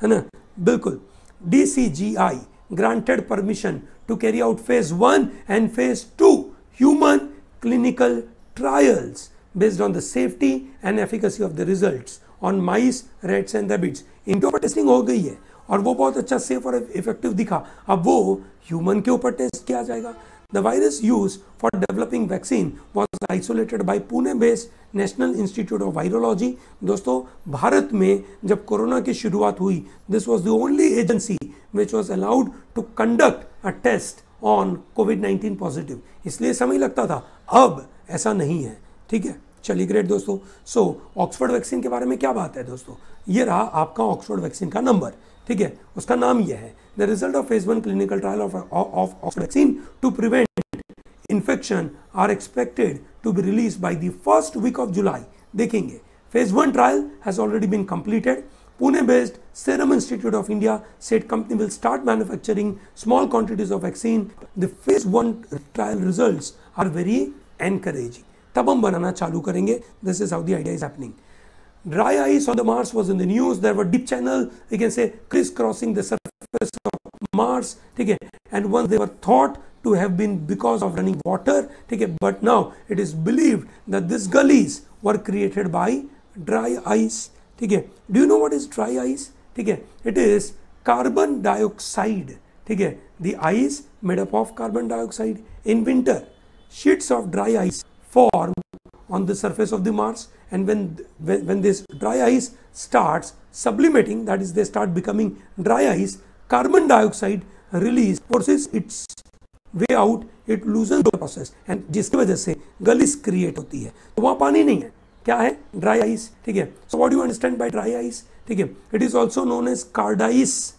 है ना? बिल्कुल। DCGI granted permission to carry out phase 1 and phase 2 human clinical trials based on the safety and efficacy of the results on mice, rats and rabbits. इनके ऊपर testing हो गई है और वो बहुत अच्छा सेफ़ और इफ़ेक्टिव दिखा अब वो ह्यूमन के ऊपर टेस्ट किया जाएगा the virus use for developing vaccine was isolated by Pune based national institute of virology दोस्तों, भारत में जब कोरोना की शुरुआत हुई this was the only agency which was allowed to conduct a test on COVID 19 positive इसलिए समय लगता था। अब ऐसा नहीं है। ठीक है? चलिए ग्रेट दोस्तों। सो ऑक्सफोर्ड वैक्सीन के बारे में क्या बात है दोस्तों? ये रहा आपका ऑक्सफोर्ड वैक्सीन का नंबर ठीक है? उसका नाम यह है। The result of phase one clinical trial of of vaccine to prevent Infection are expected to be release by the first week of July देखेंगे phase one trial has already been completed Pune based Serum Institute of India said company will start manufacturing small quantities of vaccine. The phase 1 trial results are very encouraging. तब हम बनाना चालू करेंगे this is how the idea is happening dry ice on the Mars was in the news. There were deep channel, you can say crisscrossing the surface of Mars. Okay? And once they were thought to have been because of running water. But now it is believed that these gullies were created by dry ice. Do you know what is dry ice? It is carbon dioxide. The ice made up of carbon dioxide. In winter, sheets of dry ice form on the surface of the Mars and when, when, when this dry ice starts sublimating that is they start becoming dry ice carbon dioxide release forces its way out it loosens the process and जिसकी वजह से गलिस create होती है। तो वहाँ पानी नहीं है। क्या है? ड्राई आइस ठीक है? So what you understand by dry ice ठीक है? It is also known as cardice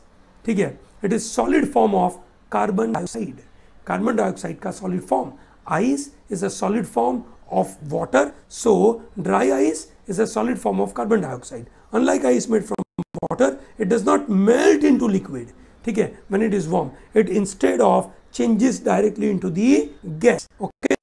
ठीक है? It is solid form of carbon dioxide carbon dioxide का solid form ice is a solid form of of water. So dry ice is a solid form of carbon dioxide. Unlike ice made from water, it does not melt into liquid. ठीक है? When it is warm, it instead of changes directly into the gas, okay?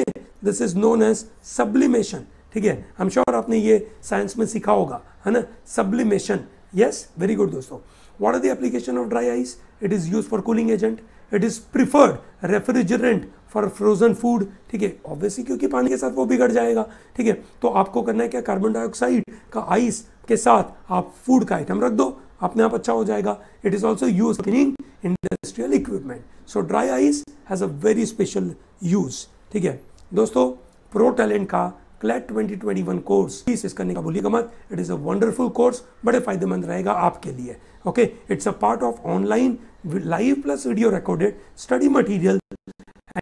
This is known as sublimation, ठीक है? Am sure आपने ये science में सीखा होगा, है ना? सब्लिमेशन यस वेरी गुड दोस्तों. What are the application of dry ice? It is used for cooling agent. It is preferred refrigerant for frozen food ठीक है? ऑब्वियसली क्योंकि पानी के साथ वो बिगड़ जाएगा, ठीक है? तो आपको करना है क्या? कार्बन डाइऑक्साइड का आइस के साथ आप फ़ूड का आइटम रख दो अपने आप अच्छा हो जाएगा। It is also use in industrial equipment so dry ice has a very special use ठीक है? दोस्तों प्रो टैलेंट का क्लैट 2021 कोर्स फ़ीस करने का भूलिएगा मत it is a wonderful course बड़े फ़ायदेमंद रहेगा आपके लिए। Okay it's a part of online live plus video recorded, study material,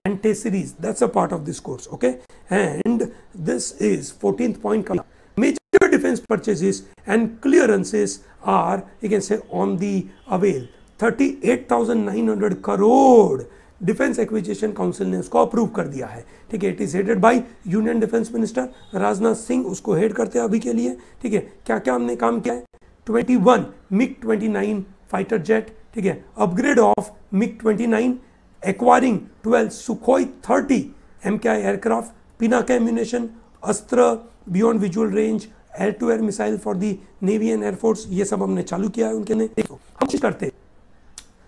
and test series. That's a part of this course. Okay? And this is 14th point major defense purchases and clearances are you can say on the avail. 38900 crore defence acquisition council ने उसको approve कर दिया है। ठीक है it is headed by union defence minister Rajnath Singh उसको head करते हैं अभी के लिए। ठीक है क्या क्या हमने काम किया है? 21 मिग 29 फाइटर जेट ठीक है upgrade of MiG 29 acquiring 12 Sukhoi 30 M K I aircraft Pinaka ammunition Astra beyond visual range air to air missile for the navy and air force ये सब हमने चालू किया है उनके देखो, हम करते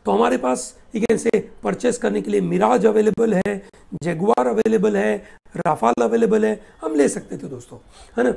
तो हमारे पास से परचेस करने के लिए मिराज अवेलेबल है जेगुआर अवेलेबल है राफाल अवेलेबल है। हम ले सकते थे दोस्तों, है ना?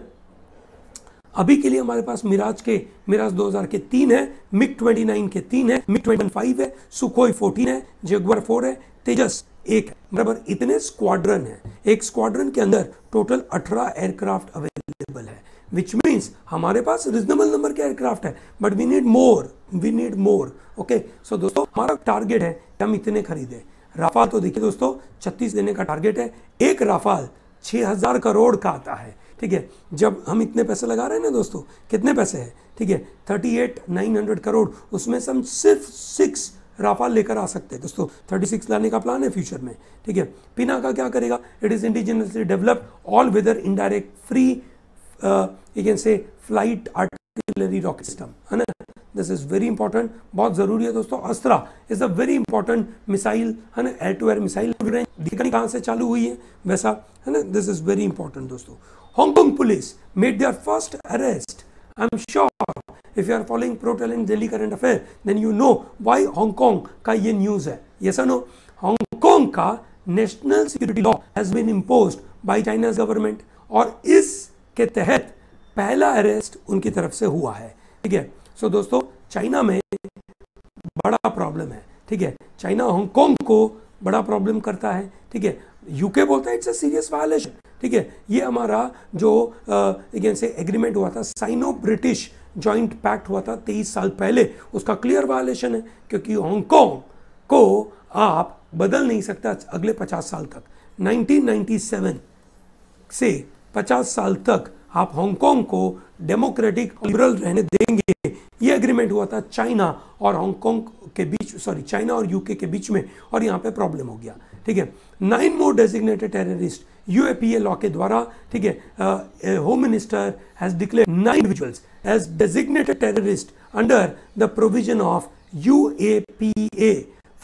अभी के लिए हमारे पास मिराज के मिराज 2000 के तीन है, मिग 29 के तीन है, मिग 25 है सुखोई 14 है जेगुआर 4 है तेजस एक है। बराबर इतने स्क्वाड्रन है। एक स्क्वाड्रन के अंदर टोटल 18 एयरक्राफ्ट अवेलेबल है। विच मीन्स हमारे पास रिजनेबल नंबर के एयरक्राफ्ट है but we need more we need more okay so दोस्तों, हमारा टारगेट है कि हम इतने खरीदे। राफाल तो देखिए दोस्तों, छत्तीस देने का टारगेट है। एक राफाल छह हज़ार करोड़ का आता है, ठीक है? जब हम इतने पैसे लगा रहे हैं ना दोस्तों, कितने पैसे हैं? ठीक है thirty eight nine hundred crore, उसमें से हम सिर्फ़ सिक्स राफाल लेकर आ सकते हैं। दोस्तों थर्टी सिक्स लाने का प्लान है फ्यूचर में, ठीक है? पिना का क्या करेगा? It is indigenously develop all weather indirect free you can say flight artillery rocket system है ना? दिस इज़ वेरी इंपॉर्टेंट बहुत ज़रूरी है दोस्तों Astra is a very important missile है ना? एयर टू एयर मिसाइल दिखनी कहाँ से चालू हुई है, वैसा, है ना? दिस इज़ वेरी इंपॉर्टेंट दोस्तों। Hong Kong police made their first arrest I am sure if you are following pro talent Delhi current affair then you know why Hong Kong का ये न्यूज़ है। ये सर नो हांगकांग का national security law has been imposed by China's government और इस के तहत पहला अरेस्ट उनकी तरफ़ से हुआ है। ठीक है? सो दोस्तों चाइना में बड़ा प्रॉब्लम है। ठीक है? चाइना हांगकॉन्ग को बड़ा प्रॉब्लम करता है। ठीक है? यूके बोलता है इट्स अ सीरियस वायलेशन ठीक है? ये हमारा जो से एग्रीमेंट हुआ था साइनो ब्रिटिश जॉइंट पैक्ट हुआ था तेईस साल पहले, उसका क्लियर वायलेशन है, क्योंकि हांगकॉन्ग को आप बदल नहीं सकता अगले पचास साल तक। 1997 से 50 साल तक आप हांगकांग को डेमोक्रेटिक लिबरल रहने देंगे। ये एग्रीमेंट हुआ था चाइना और हांगकांग के बीच सॉरी चाइना और यूके के बीच में और यहाँ पे प्रॉब्लम हो गया, ठीक है? Nine more designated terrorist UAPA law के द्वारा, ठीक है? Home minister has declare nine individuals as designated terrorist under the provision of UAPA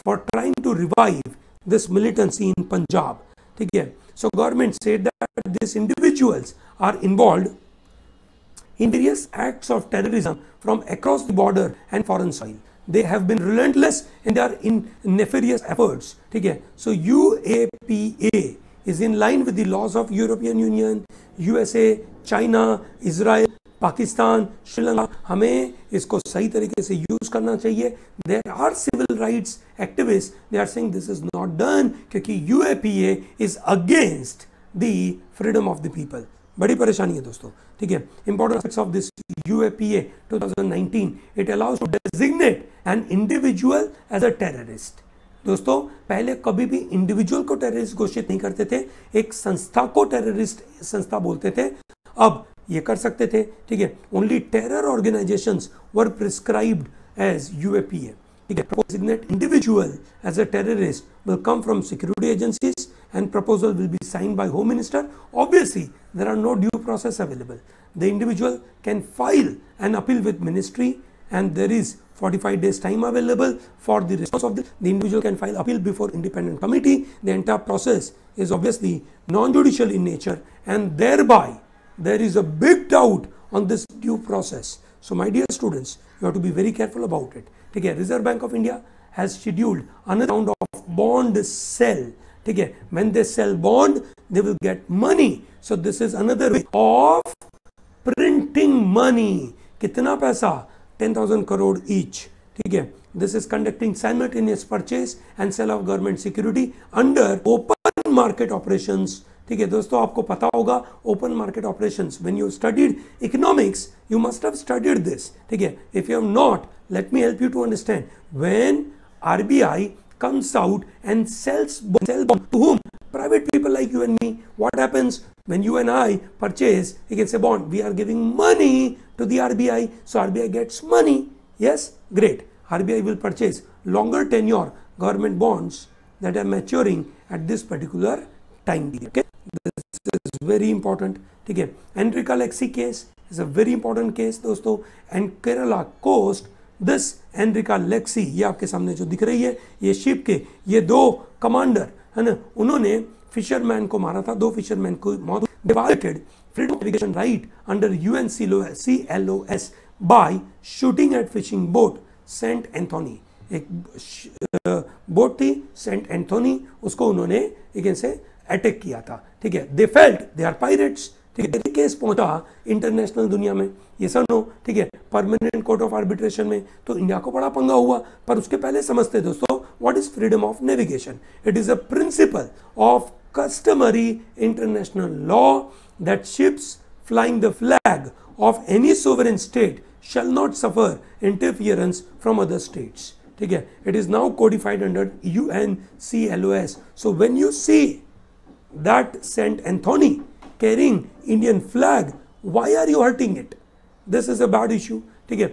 for trying to revive this militancy in Punjab ठीक है? So government said that these individuals are involved in various acts of terrorism from across the border and foreign soil. They have been relentless in their in nefarious efforts. Okay. So UAPA is in line with the laws of European Union, USA, China, Israel, Pakistan Sri Lanka हमें इसको सही तरीके से use करना चाहिए there are Civil rights activist they are saying this is not done क्योंकि UAPA is against the freedom of the people बड़ी परेशानी है दोस्तों, ठीक है? Important of this UAPA 2019 it allows to designate an individual as a terrorist दोस्तों, पहले कभी भी इंडिविजुअल को टेररिस्ट घोषित नहीं करते थे, एक संस्था को टेररिस्ट संस्था बोलते थे, अब ये कर सकते थे, ठीक है? Only terror organisation were prescribed as UAPA the proposed individual as a terrorist will come from security agencies and proposal will be signed by home minister. Obviously there are no due process available. The individual can file an appeal with ministry and there is 45 days time available for the response of the, the individual can file appeal before independent committee. The entire process is obviously non-judicial in nature and thereby there is a big doubt on this due process. So my dear students you have to be very careful about it. Okay, Reserve Bank of India has scheduled another round of bond sell ठीक है when they sell bond they will get money so this is another way of printing money कितना पैसा 10000 crore each ठीक है this is conducting simultaneous purchase and sale of government security under open market operations ठीक है, दोस्तों, आपको पता होगा open market operation when you studied economics you must have studied this ठीक है? If you have not let me help you to understand when RBI comes out and sells to home private people like you and me what happens when you and I purchase it's a bond we are giving money to R B I so R B I gets money yes great R B I will purchase longer tenure government bonds that are maturing at this particular time okay this is very important. ठीक है? Enrica Lexie case is a very important case दोस्तों. And Kerala coast this Enrica Lexie ये आपके सामने जो दिख रही है, ये शिप के, ये दो कमांडर है ना? उन्होंने फिशरमैन को मारा था, दो फिशरमैन को मौत divided freedom navigation right under UN C L O S by shooting at fishing boat Saint Anthony एक बोट थी सेंट एंथोनी उसको उन्होंने एक से अटैक किया था। ठीक है? They felt they are pirates ठीक है? केस पहुँचा इंटरनेशनल दुनिया में। ये सर नो, ठीक है? परमानेंट कोर्ट ऑफ़ आर्बिट्रेशन में। तो इंडिया को बड़ा पंगा हुआ। पर उसके पहले समझते दोस्तों what is freedom of navigation it is a principle of customary international law that ships flying the flag of any sovereign state shall not suffer interference from other state ठीक है? It is now codified under U N C L O S so when you see that Saint Anthony carrying Indian flag, why are you hurting it? This is a bad issue. ठीक है?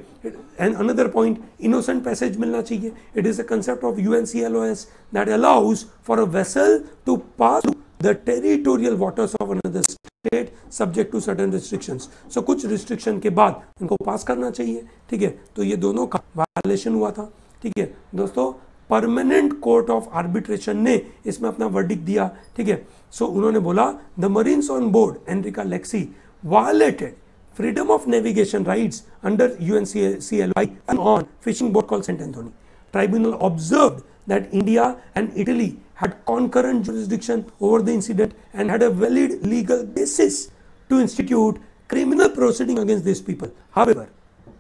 And another point innocent passage मिलना चाहिए। It is a concept of U N C L O S that allows for a vessel to pass the territorial waters of another state subject to certain restrictions so कुछ restriction के बाद इनको पास करना चाहिए। ठीक है? तो ये दोनों का वायलेशन हुआ था। ठीक है? दोस्तों परमानेंट कोर्ट ऑफ आर्बिट्रेशन ने इसमें अपना वर्डिक दिया ठीक है सो उन्होंने बोला the marines on board Enrica Lexie violated freedom of navigation rights under UNCLY and on fishing boat called St. Anthony. Tribunal observed that India and Italy had concurrent jurisdiction over the incident and had a valid legal basis to institute criminal proceeding against these people. However,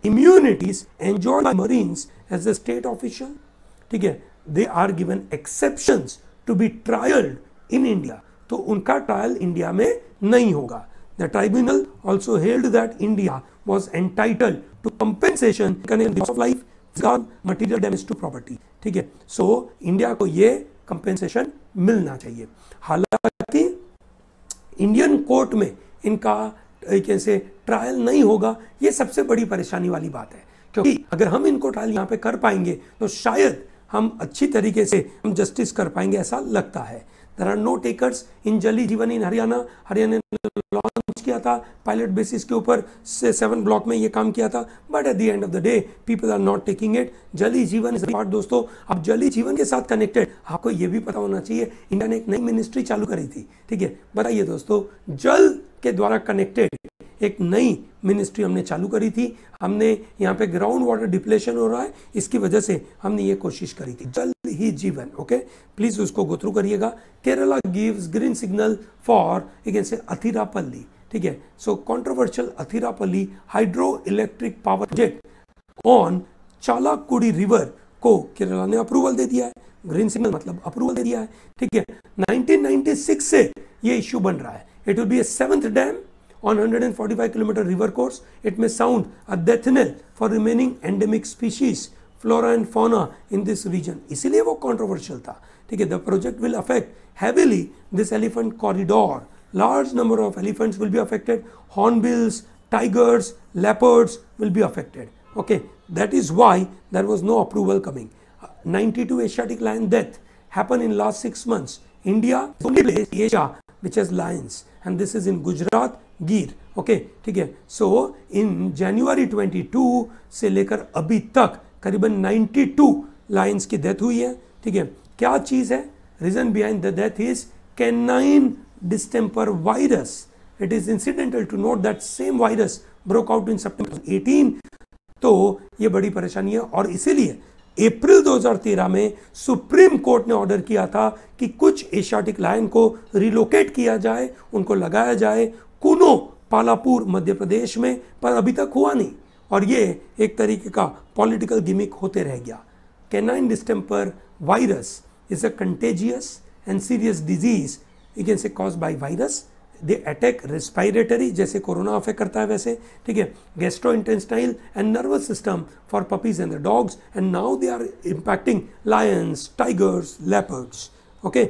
immunities enjoyed by Marines as a state official, ठीक है they are given exception to be trialled in India तो उनका trial India में नहीं होगा। The tribunal also held that India was entitle to compensation of life material damage to property ठीक है so India को यह कंपेंसेशन मिलना चाहिए। हालाँकि इंडियन कोर्ट में इनका कैसे ट्रायल नहीं होगा, ये सबसे बड़ी परेशानी वाली बात है। क्योंकि अगर हम इनको ट्रायल यहाँ पे कर पाएँगे तो शायद हम अच्छी तरीके से हम जस्टिस कर पाएँगे, ऐसा लगता है। There are no takers in जली जीवन इन हरियाणा हरियाणा लॉन्च किया था पायलट बेसिस के ऊपर से सेवन ब्लॉक में ये काम किया था। But at the end of the day people are not taking it jolly जीवन इज़ पार्ट दोस्तों, अब जली जीवन के साथ कनेक्टेड आपको ये भी पता होना चाहिए इंडिया ने एक नई मिनिस्ट्री चालू करी थी। ठीक है, बताइए दोस्तों, जल के द्वारा कनेक्टेड एक नई मिनिस्ट्री हमने चालू करी थी। हमने यहाँ पे ग्राउंड वाटर डिप्लेशन हो रहा है, इसकी वजह से हमने ये कोशिश करी थी। जल ही जीवन ओके प्लीज़ उसको गो थ्रू करिएगा। Kerala gives green signal for again से अथिरापल्ली ठीक है? So controversial Athirappilly hydro electric power project on Chalakudy river को केरला ने अप्रूवल दे दिया है। ग्रीन सिग्नल मतलब अप्रूवल दे दिया है, ठीक है? 1996 से ये इश्यू बन रहा है। it will be a seventh dam on 145 kilometer river course it may sound a death knell for remaining endemic species flora and fauna in this region इसलिए वो controversial था ठीक है the project will affect heavily this elephant corridor large number of elephants will be affected hornbills tigers leopards will be affected okay that is why there was no approval coming 92 asiatic lion death happened in last 6 months india only place asia which has lions And this is in gujarat Gir okay ठीक है? सो इन जनवरी 22 से लेकर अभी तक करीबन 92 lines की death हुई है, ठीक है? क्या चीज़ है? Reason behind the death is canine distemper virus it is incidental to note that same virus broke out in September 18 तो ये बड़ी परेशानी है और इसीलिए अप्रैल 2013 में सुप्रीम कोर्ट ने ऑर्डर किया था कि कुछ एशियाटिक लायन को रिलोकेट किया जाए, उनको लगाया जाए। कुनो पालापुर मध्य प्रदेश में, पर अभी तक हुआ नहीं। और ये एक तरीके का पॉलिटिकल गिमिक होते रह गया। Canine distemper virus is a contagious and serious disease you can say cause by virus. They attack respiratory जैसे कोरोना अफेक्ट करता है वैसे ठीक है gastrointestinal and nervous system for puppies and the dogs and now they are impacting lions tigers leopards okay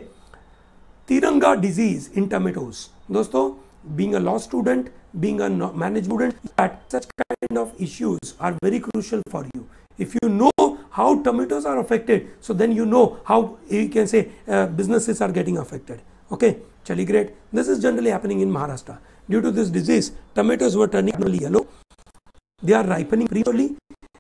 तिरंगा disease in tomatoes दोस्तों being a law student being a managed student that such kind of issues are very crucial for you if you know how tomatoes are affected so then you know how you can say uh, businesses are getting affected okay Chali great this is generally happening in maharashtra due to this disease tomatoes were turning yellow they are ripening prematurely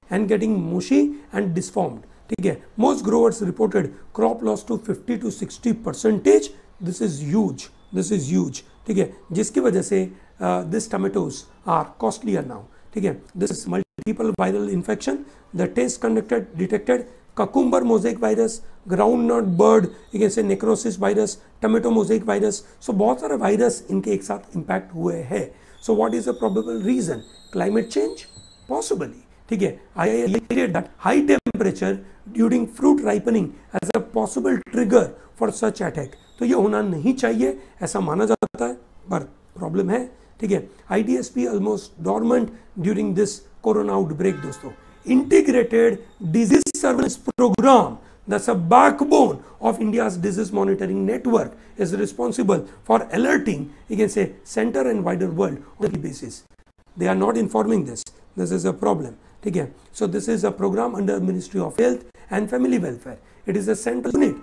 and getting mushy and disformed ठीक है most growers reported crop loss to 50 to 60 percentage this is huge this is huge ठीक है जिसकी वजह से this tomatoes are costlier now ठीक है this is multiple viral infection the test conducted detected cucumber mosaic virus, groundnut, bird you can say necrosis virus, tomato mosaic virus. बहुत सारे वायरस इनके एक साथ इम्पैक्ट हुए हैं. So what is the probable reason climate change possibly ठीक है? I that high temperature during fruit ripening as a possible trigger for such attack तो ये होना नहीं चाहिए, ऐसा माना जाता है, पर प्रॉब्लम है. ठीक है? I D S P almost dormant during this corona outbreak दोस्तों. Integrated disease surveillance program. That's a backbone of India's disease monitoring network is responsible for alerting you can say center and wider world on a basis. They are not informing this. This is a problem. Okay so this is a program under ministry of health and family welfare. It is a central unit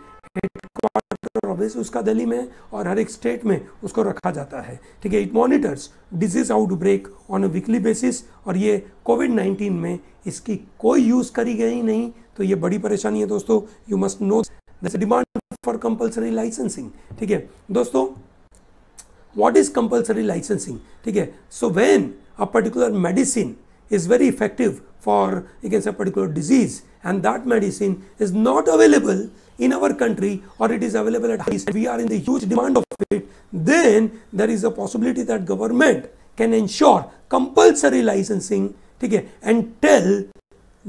headquarter उसका दिल्ली में और हर एक state में उसको रखा जाता है। ठीक है it monitors disease outbreak on a weekly basis और ये कोविड 19 में इसकी कोई यूज़ करी गई नहीं तो ये बड़ी परेशानी है दोस्तों। You must know demand for compulsory licensing ठीक है, दोस्तों, what is compulsory licensing? ठीक है when a particular medicine is very effective for against a particular disease and that medicine is not available in our country or it is available at high we are in the huge demand of it then there is a possibility that government can ensure compulsory licensing ठीक है and tell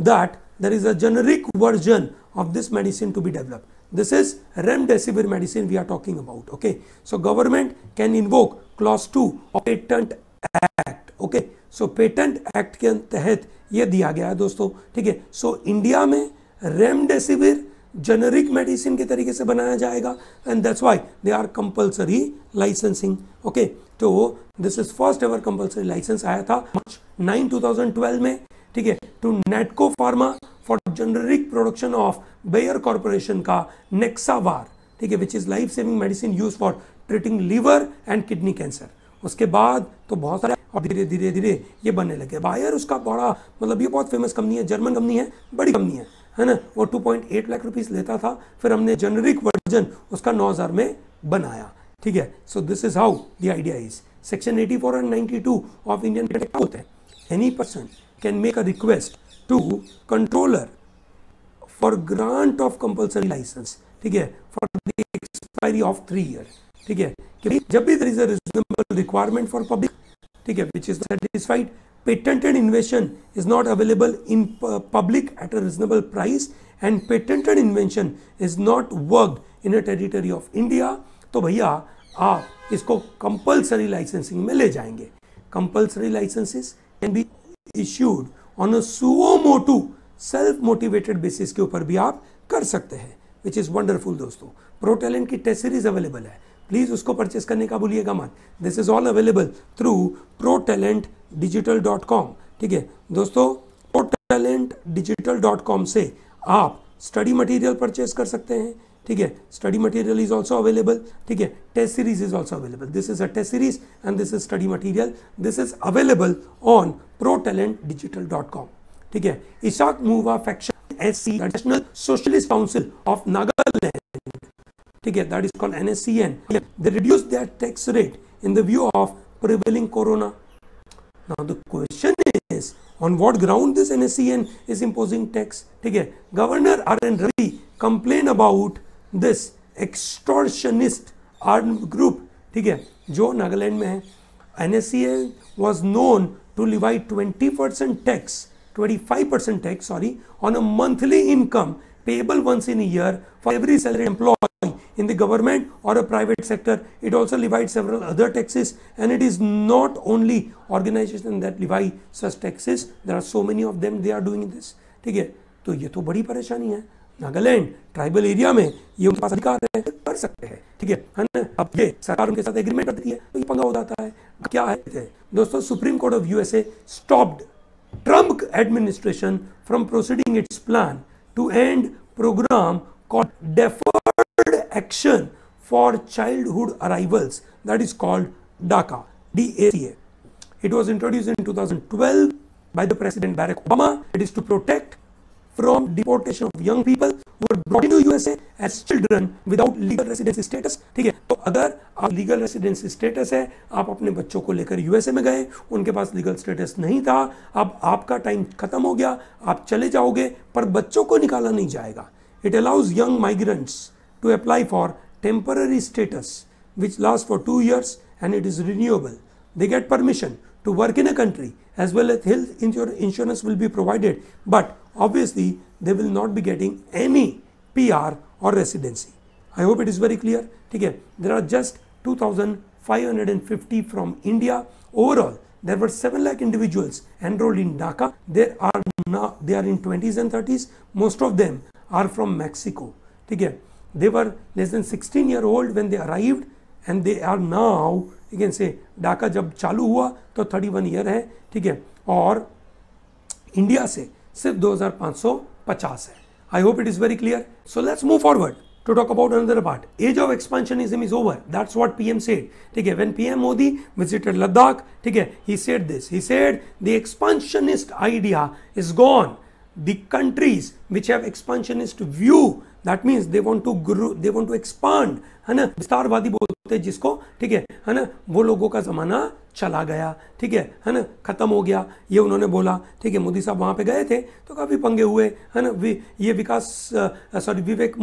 that there is a generic version of this medicine to be developed this is remdesivir medicine we are talking about okay so government can invoke clause 2 of patent act okay so patent act के तहत ये दिया गया है दोस्तों, ठीक है? So India में रेमडेसिविर जेनरिक मेडिसिन के तरीके से बनाया जाएगा and that's why they are compulsory licensing okay तो this is first ever compulsory license आया था मार्च 9 2012 में, ठीक है? To Natco pharma for generic production of Bayer corporation का नेक्सावार ठीक है? Which is life saving medicine use for treating liver and kidney cancer उसके बाद तो बहुत सारे और धीरे धीरे धीरे ये बनने लगे बायर उसका बड़ा मतलब ये बहुत फ़ेमस कंपनी है जर्मन कंपनी है, बड़ी कंपनी है है ना? वो 2.8 लाख रुपीस लेता था, फिर हमने जेनरिक वर्जन उसका 9000 में बनाया, ठीक है? So this is how the idea is section 84 and 92 of Indian होते हैं? Any person can make a request to controller for grant of compulsory license ठीक है? For the expiry of three year ठीक है? कि जब भी there is a reasonable requirement for public ठीक है which is satisfied patented invention is not available in public at a reasonable price and patented invention is not worked in a territory of India. तो भैया, आप इसको compulsory licensing में ले जाएँगे। Compulsory licenses can be issued on a suo motu self motivated basis के ऊपर भी आप कर सकते हैं विच इज़ वंडरफुल दोस्तों। प्रो की टेस्ट सीरीज़ अवेलेबल है। प्लीज़ उसको परचेस करने का भूलिएगा मत this is all available through pro talent digital dot com ठीक है दोस्तों pro talent digital dot com से आप स्टडी मटेरियल परचेस कर सकते हैं ठीक है study material is also available ठीक है test series is also available this is a test series and this is study material this is available on pro talent digital dot com ठीक है Isak Muivah faction S C national socialist council of Nagaland ठीक है that is called NSCN they reduce their tax rate in the view of prevailing corona Now the question is on what ground this NSCN is imposing tax ठीक है governor R N Ravi complain about this extortionist armed group ठीक है जो नागालैंड में है NSCN was known to levy 20% tax 25% tax sorry on a monthly income payable once in a year for every salaried employee in the government or a private sector. It also levied several other taxes and it is not only organization that levy such taxes. There are so many of them they are doing this. ठीक है तो ये तो बड़ी परेशानी है Nagaland tribal area में ये उनके पास अधिकार है कर सकते हैं ठीक है है ना अब ये सरकार उनके साथ एग्रीमेंट करती है तो ये पंगा हो जाता है क्या है दोस्तों supreme court of USA stopped Trump administration from proceeding its plan to end program called Deferred Action for Childhood Arrivals that is called DACA, DACA. It was introduced in 2012 by the President Barack Obama. It is to protect from deportation of young people who were brought into USA as children without legal residency status ठीक है तो अगर आप legal residency status है आप अपने बच्चों को लेकर यूएसए में गए उनके पास लीगल स्टेटस नहीं था अब आपका टाइम खत्म हो गया आप चले जाओगे पर बच्चों को निकाला नहीं जाएगा It allows young migrants to apply for temporary status which lasts for 2 years and it is renewable. They get permission to work in a country as well as health insurance will be provided but obviously they will not be getting any PR or residency. I hope it is very clear. Okay, there are just 2550 from India. Overall, there were 7 lakh individuals enrolled in DACA. There are now they are in 20s and 30s. Most of them are from Mexico. Okay, they were less than 16 year old when they arrived and they are now you can say डाका जब चालू हुआ तो 31 year है ठीक है और India से सिर्फ़ 2550 है I hope it is very clear so let's move forward to talk about another part. Age of expansionism is over. That's what PM said. Okay, when PM Modi visited Ladakh, okay, he said this. He said the expansionist idea is gone. the countries which have expansionist view that means they want to grow they want to expand है ना? विस्तारवादी बोलते हैं जिसको ठीक है? है ना? वो लोगों का ज़माना चला गया ठीक है? है ना? ख़त्म हो गया ये उन्होंने बोला ठीक है? मोदी साहब वहाँ पे गए थे तो काफ़ी पंगे हुए है ना? वि, ये विकास सॉरी विवेक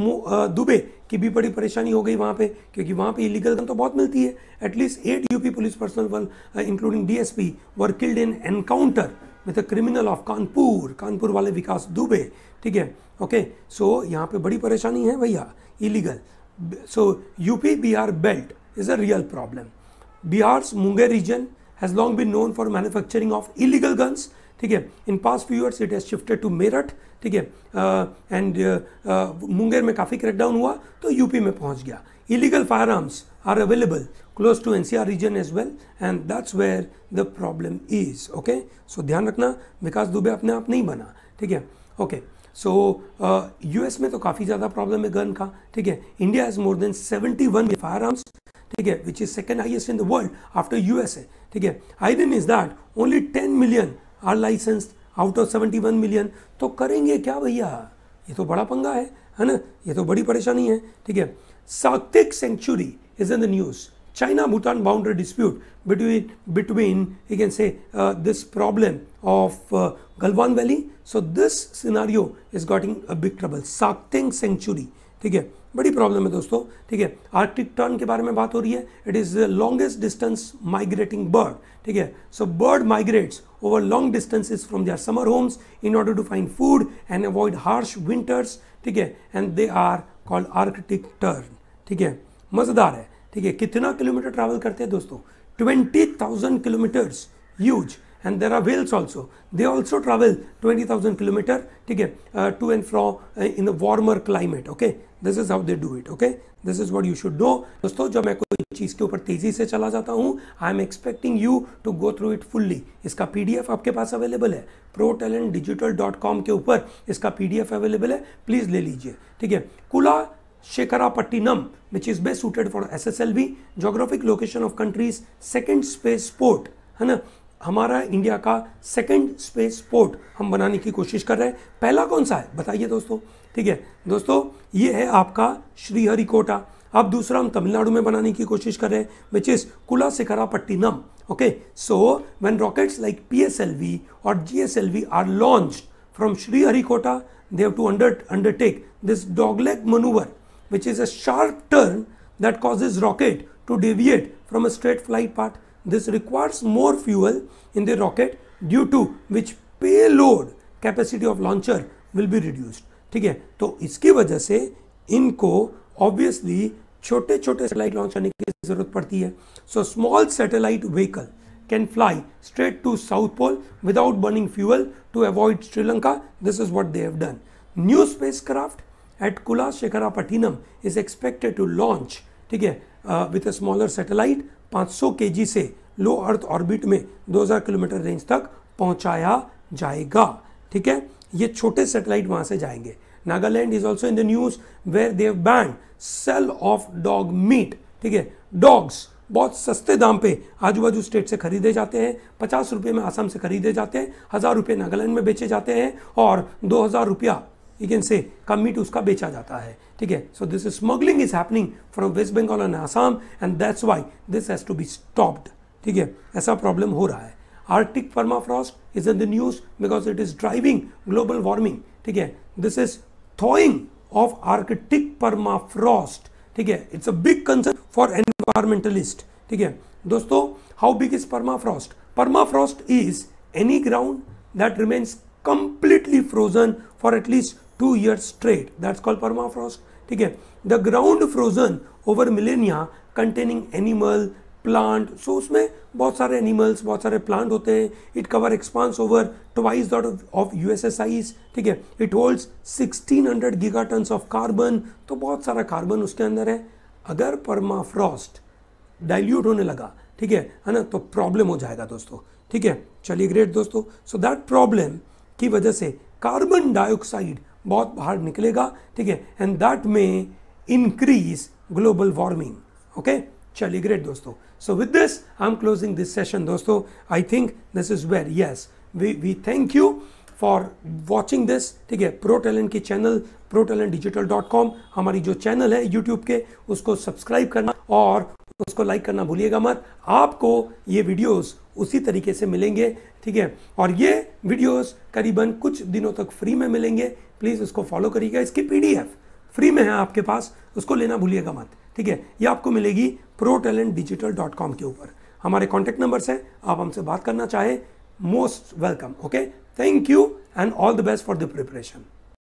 दुबे की भी बड़ी परेशानी हो गई वहाँ पे क्योंकि वहाँ पे इलीगल तो बहुत मिलती है। At least eight UP police personnel one including DSP were killed in encounter with a criminal of Kanpur Kanpur वाले विकास दुबे ठीक है? ओके सो यहाँ पे बड़ी परेशानी है भैया illegal so UP Bihar belt is a real problem Bihar Munger region has long been known for manufacturing of illegal guns ठीक है in past few years it has shifted to Meerut ठीक है एंड मुंगेर में काफ़ी crackdown हुआ तो UP में पहुँच गया. Illegal firearms are available close to NCR region as well, and that's where the problem is. Okay, so ध्यान रखना, विकास दुबे अपने आप नहीं बना. ठीक है ओके सो यूएस में तो काफ़ी ज़्यादा प्रॉब्लम है गन का ठीक है? India has more than 71 firearms ठीक है? Which is second highest in the world after USA ठीक है? आइडन is that only 10 million are licensed out of 71 million तो करेंगे क्या भैया? ये तो बड़ा पंगा है है ना? ये तो बड़ी परेशानी है ठीक है? Sakteng sanctuary is in the news boundary dispute between, between you can say, uh, this problem of uh, Galwan valley. So this scenario is getting a big trouble Sakteng sanctuary ठीक है? बड़ी प्रॉब्लम है दोस्तों, ठीक है? Arctic tern के बारे में बात हो रही है। It is the longest distance migrating bird ठीक है? So bird migrates over long distances from their summer homes in order to find food and avoid harsh winters ठीक है? And they are called arctic tern ठीक है? मज़ेदार है, ठीक है? कितना किलोमीटर ट्रैवल करते हैं दोस्तों? Twenty thousand kilometers use and there are whales also they also travel twenty thousand kilometer ठीक है to and fro in the warmer climate okay this is how they do it okay this is what you should know दोस्तों जब मैं कोई चीज़ के ऊपर तेज़ी से चला जाता हूँ I am expecting you to go through it fully इसका पीडीएफ आपके पास अवेलेबल है। Pro talent digital dot com के ऊपर इसका पीडीएफ अवेलेबल है। प्लीज़ ले लीजिए ठीक है? Kula Shekarapattinam, which is best suited for SSLV, geographic location of countries, second space port, है ना? हमारा इंडिया का सेकंड स्पेस पोर्ट हम बनाने की कोशिश कर रहे हैं। पहला कौन सा है? बताइए दोस्तों। ठीक है, दोस्तों, ये है आपका श्रीहरिकोटा। अब दूसरा हम तमिलनाडु में बनाने की कोशिश कर रहे हैं विच इज़ कुला नम okay so when rockets like P S L V और G S L V are launch from Sriharikota they have to under undertake this dogleg manoeuvre which is a sharp turn that causes rocket to deviate from a straight flight path this requires more fuel in the rocket due to which payload capacity of launcher will be reduced ठीक है तो इसकी वजह से इनको obviously छोटे छोटे satellite launch करने की जरूरत पड़ती है so small satellite vehicle can fly straight to South Pole without burning fuel to avoid Sri Lanka. This is what they have done. New spacecraft at Kula Shikhara Patinam is expected to launch ठीक है with a smaller satellite 500 KG से low earth orbit में 2000 kilometre range तक पहुँचाया जाएगा। ठीक है? ये छोटे सैटेलाइट वहाँ से जाएँगे। Nagaland is also in the news where they've banned sale of dog meat ठीक है? डॉग्स बहुत सस्ते दाम पे आजू बाजू स्टेट से खरीदे जाते हैं, पचास रुपये में आसाम से खरीदे जाते हैं, हज़ार रुपये नागालैंड में बेचे जाते हैं और दो हज़ार रुपया यू कैन से कम मीट उसका बेचा जाता है। ठीक है? So this smuggling is happening from West Bengal and Assam and that's why this has to be stopped ठीक है? ऐसा प्रॉब्लम हो रहा है। Arctic permafrost is in the news because it is driving global warming ठीक है? This is thawing of arctic permafrost ठीक है? It's a big concern for environmentalist ठीक है? दोस्तों how big is permafrost permafrost is any ground that remains completely frozen for at least two years straight that's called permafrost ठीक है? The ground frozen over millennia containing animal plant so उसमें बहुत सारे animals बहुत सारे plant होते हैं। It cover expanse over twice that of U S size ठीक है? It holds sixteen hundred gigatons of carbon तो बहुत सारा कार्बन उसके अंदर है। अगर परमाफ्रॉस्ट डाइल्यूट होने लगा, ठीक है? है ना? तो प्रॉब्लम हो जाएगा दोस्तों। ठीक है? चलिए ग्रेट दोस्तों। सो दैट प्रॉब्लम की वजह से कार्बन डाइऑक्साइड बहुत बाहर निकलेगा, ठीक है? एंड दैट में इंक्रीज ग्लोबल वार्मिंग ओके चलिए ग्रेट दोस्तों। So with this I am closing this session दोस्तों। I think this is where yes we we thank you for watching this ठीक है? प्रो टैलेंट की channel pro talent digital dot com हमारी जो channel है YouTube के, उसको subscribe करना और उसको लाइक करना भूलिएगा मत। आपको ये वीडियोस उसी तरीके से मिलेंगे, ठीक है? और ये वीडियोस करीबन कुछ दिनों तक फ्री में मिलेंगे। प्लीज़ उसको फॉलो करिएगा। इसकी पीडीएफ फ्री में है आपके पास। उसको लेना भूलिएगा मत, ठीक है? ये आपको मिलेगी pro talent digital dot com के ऊपर। हमारे कॉन्टैक्ट नंबर्स हैं। आप हमसे बात करना चाहें most welcome okay thank you and all the best for the preparation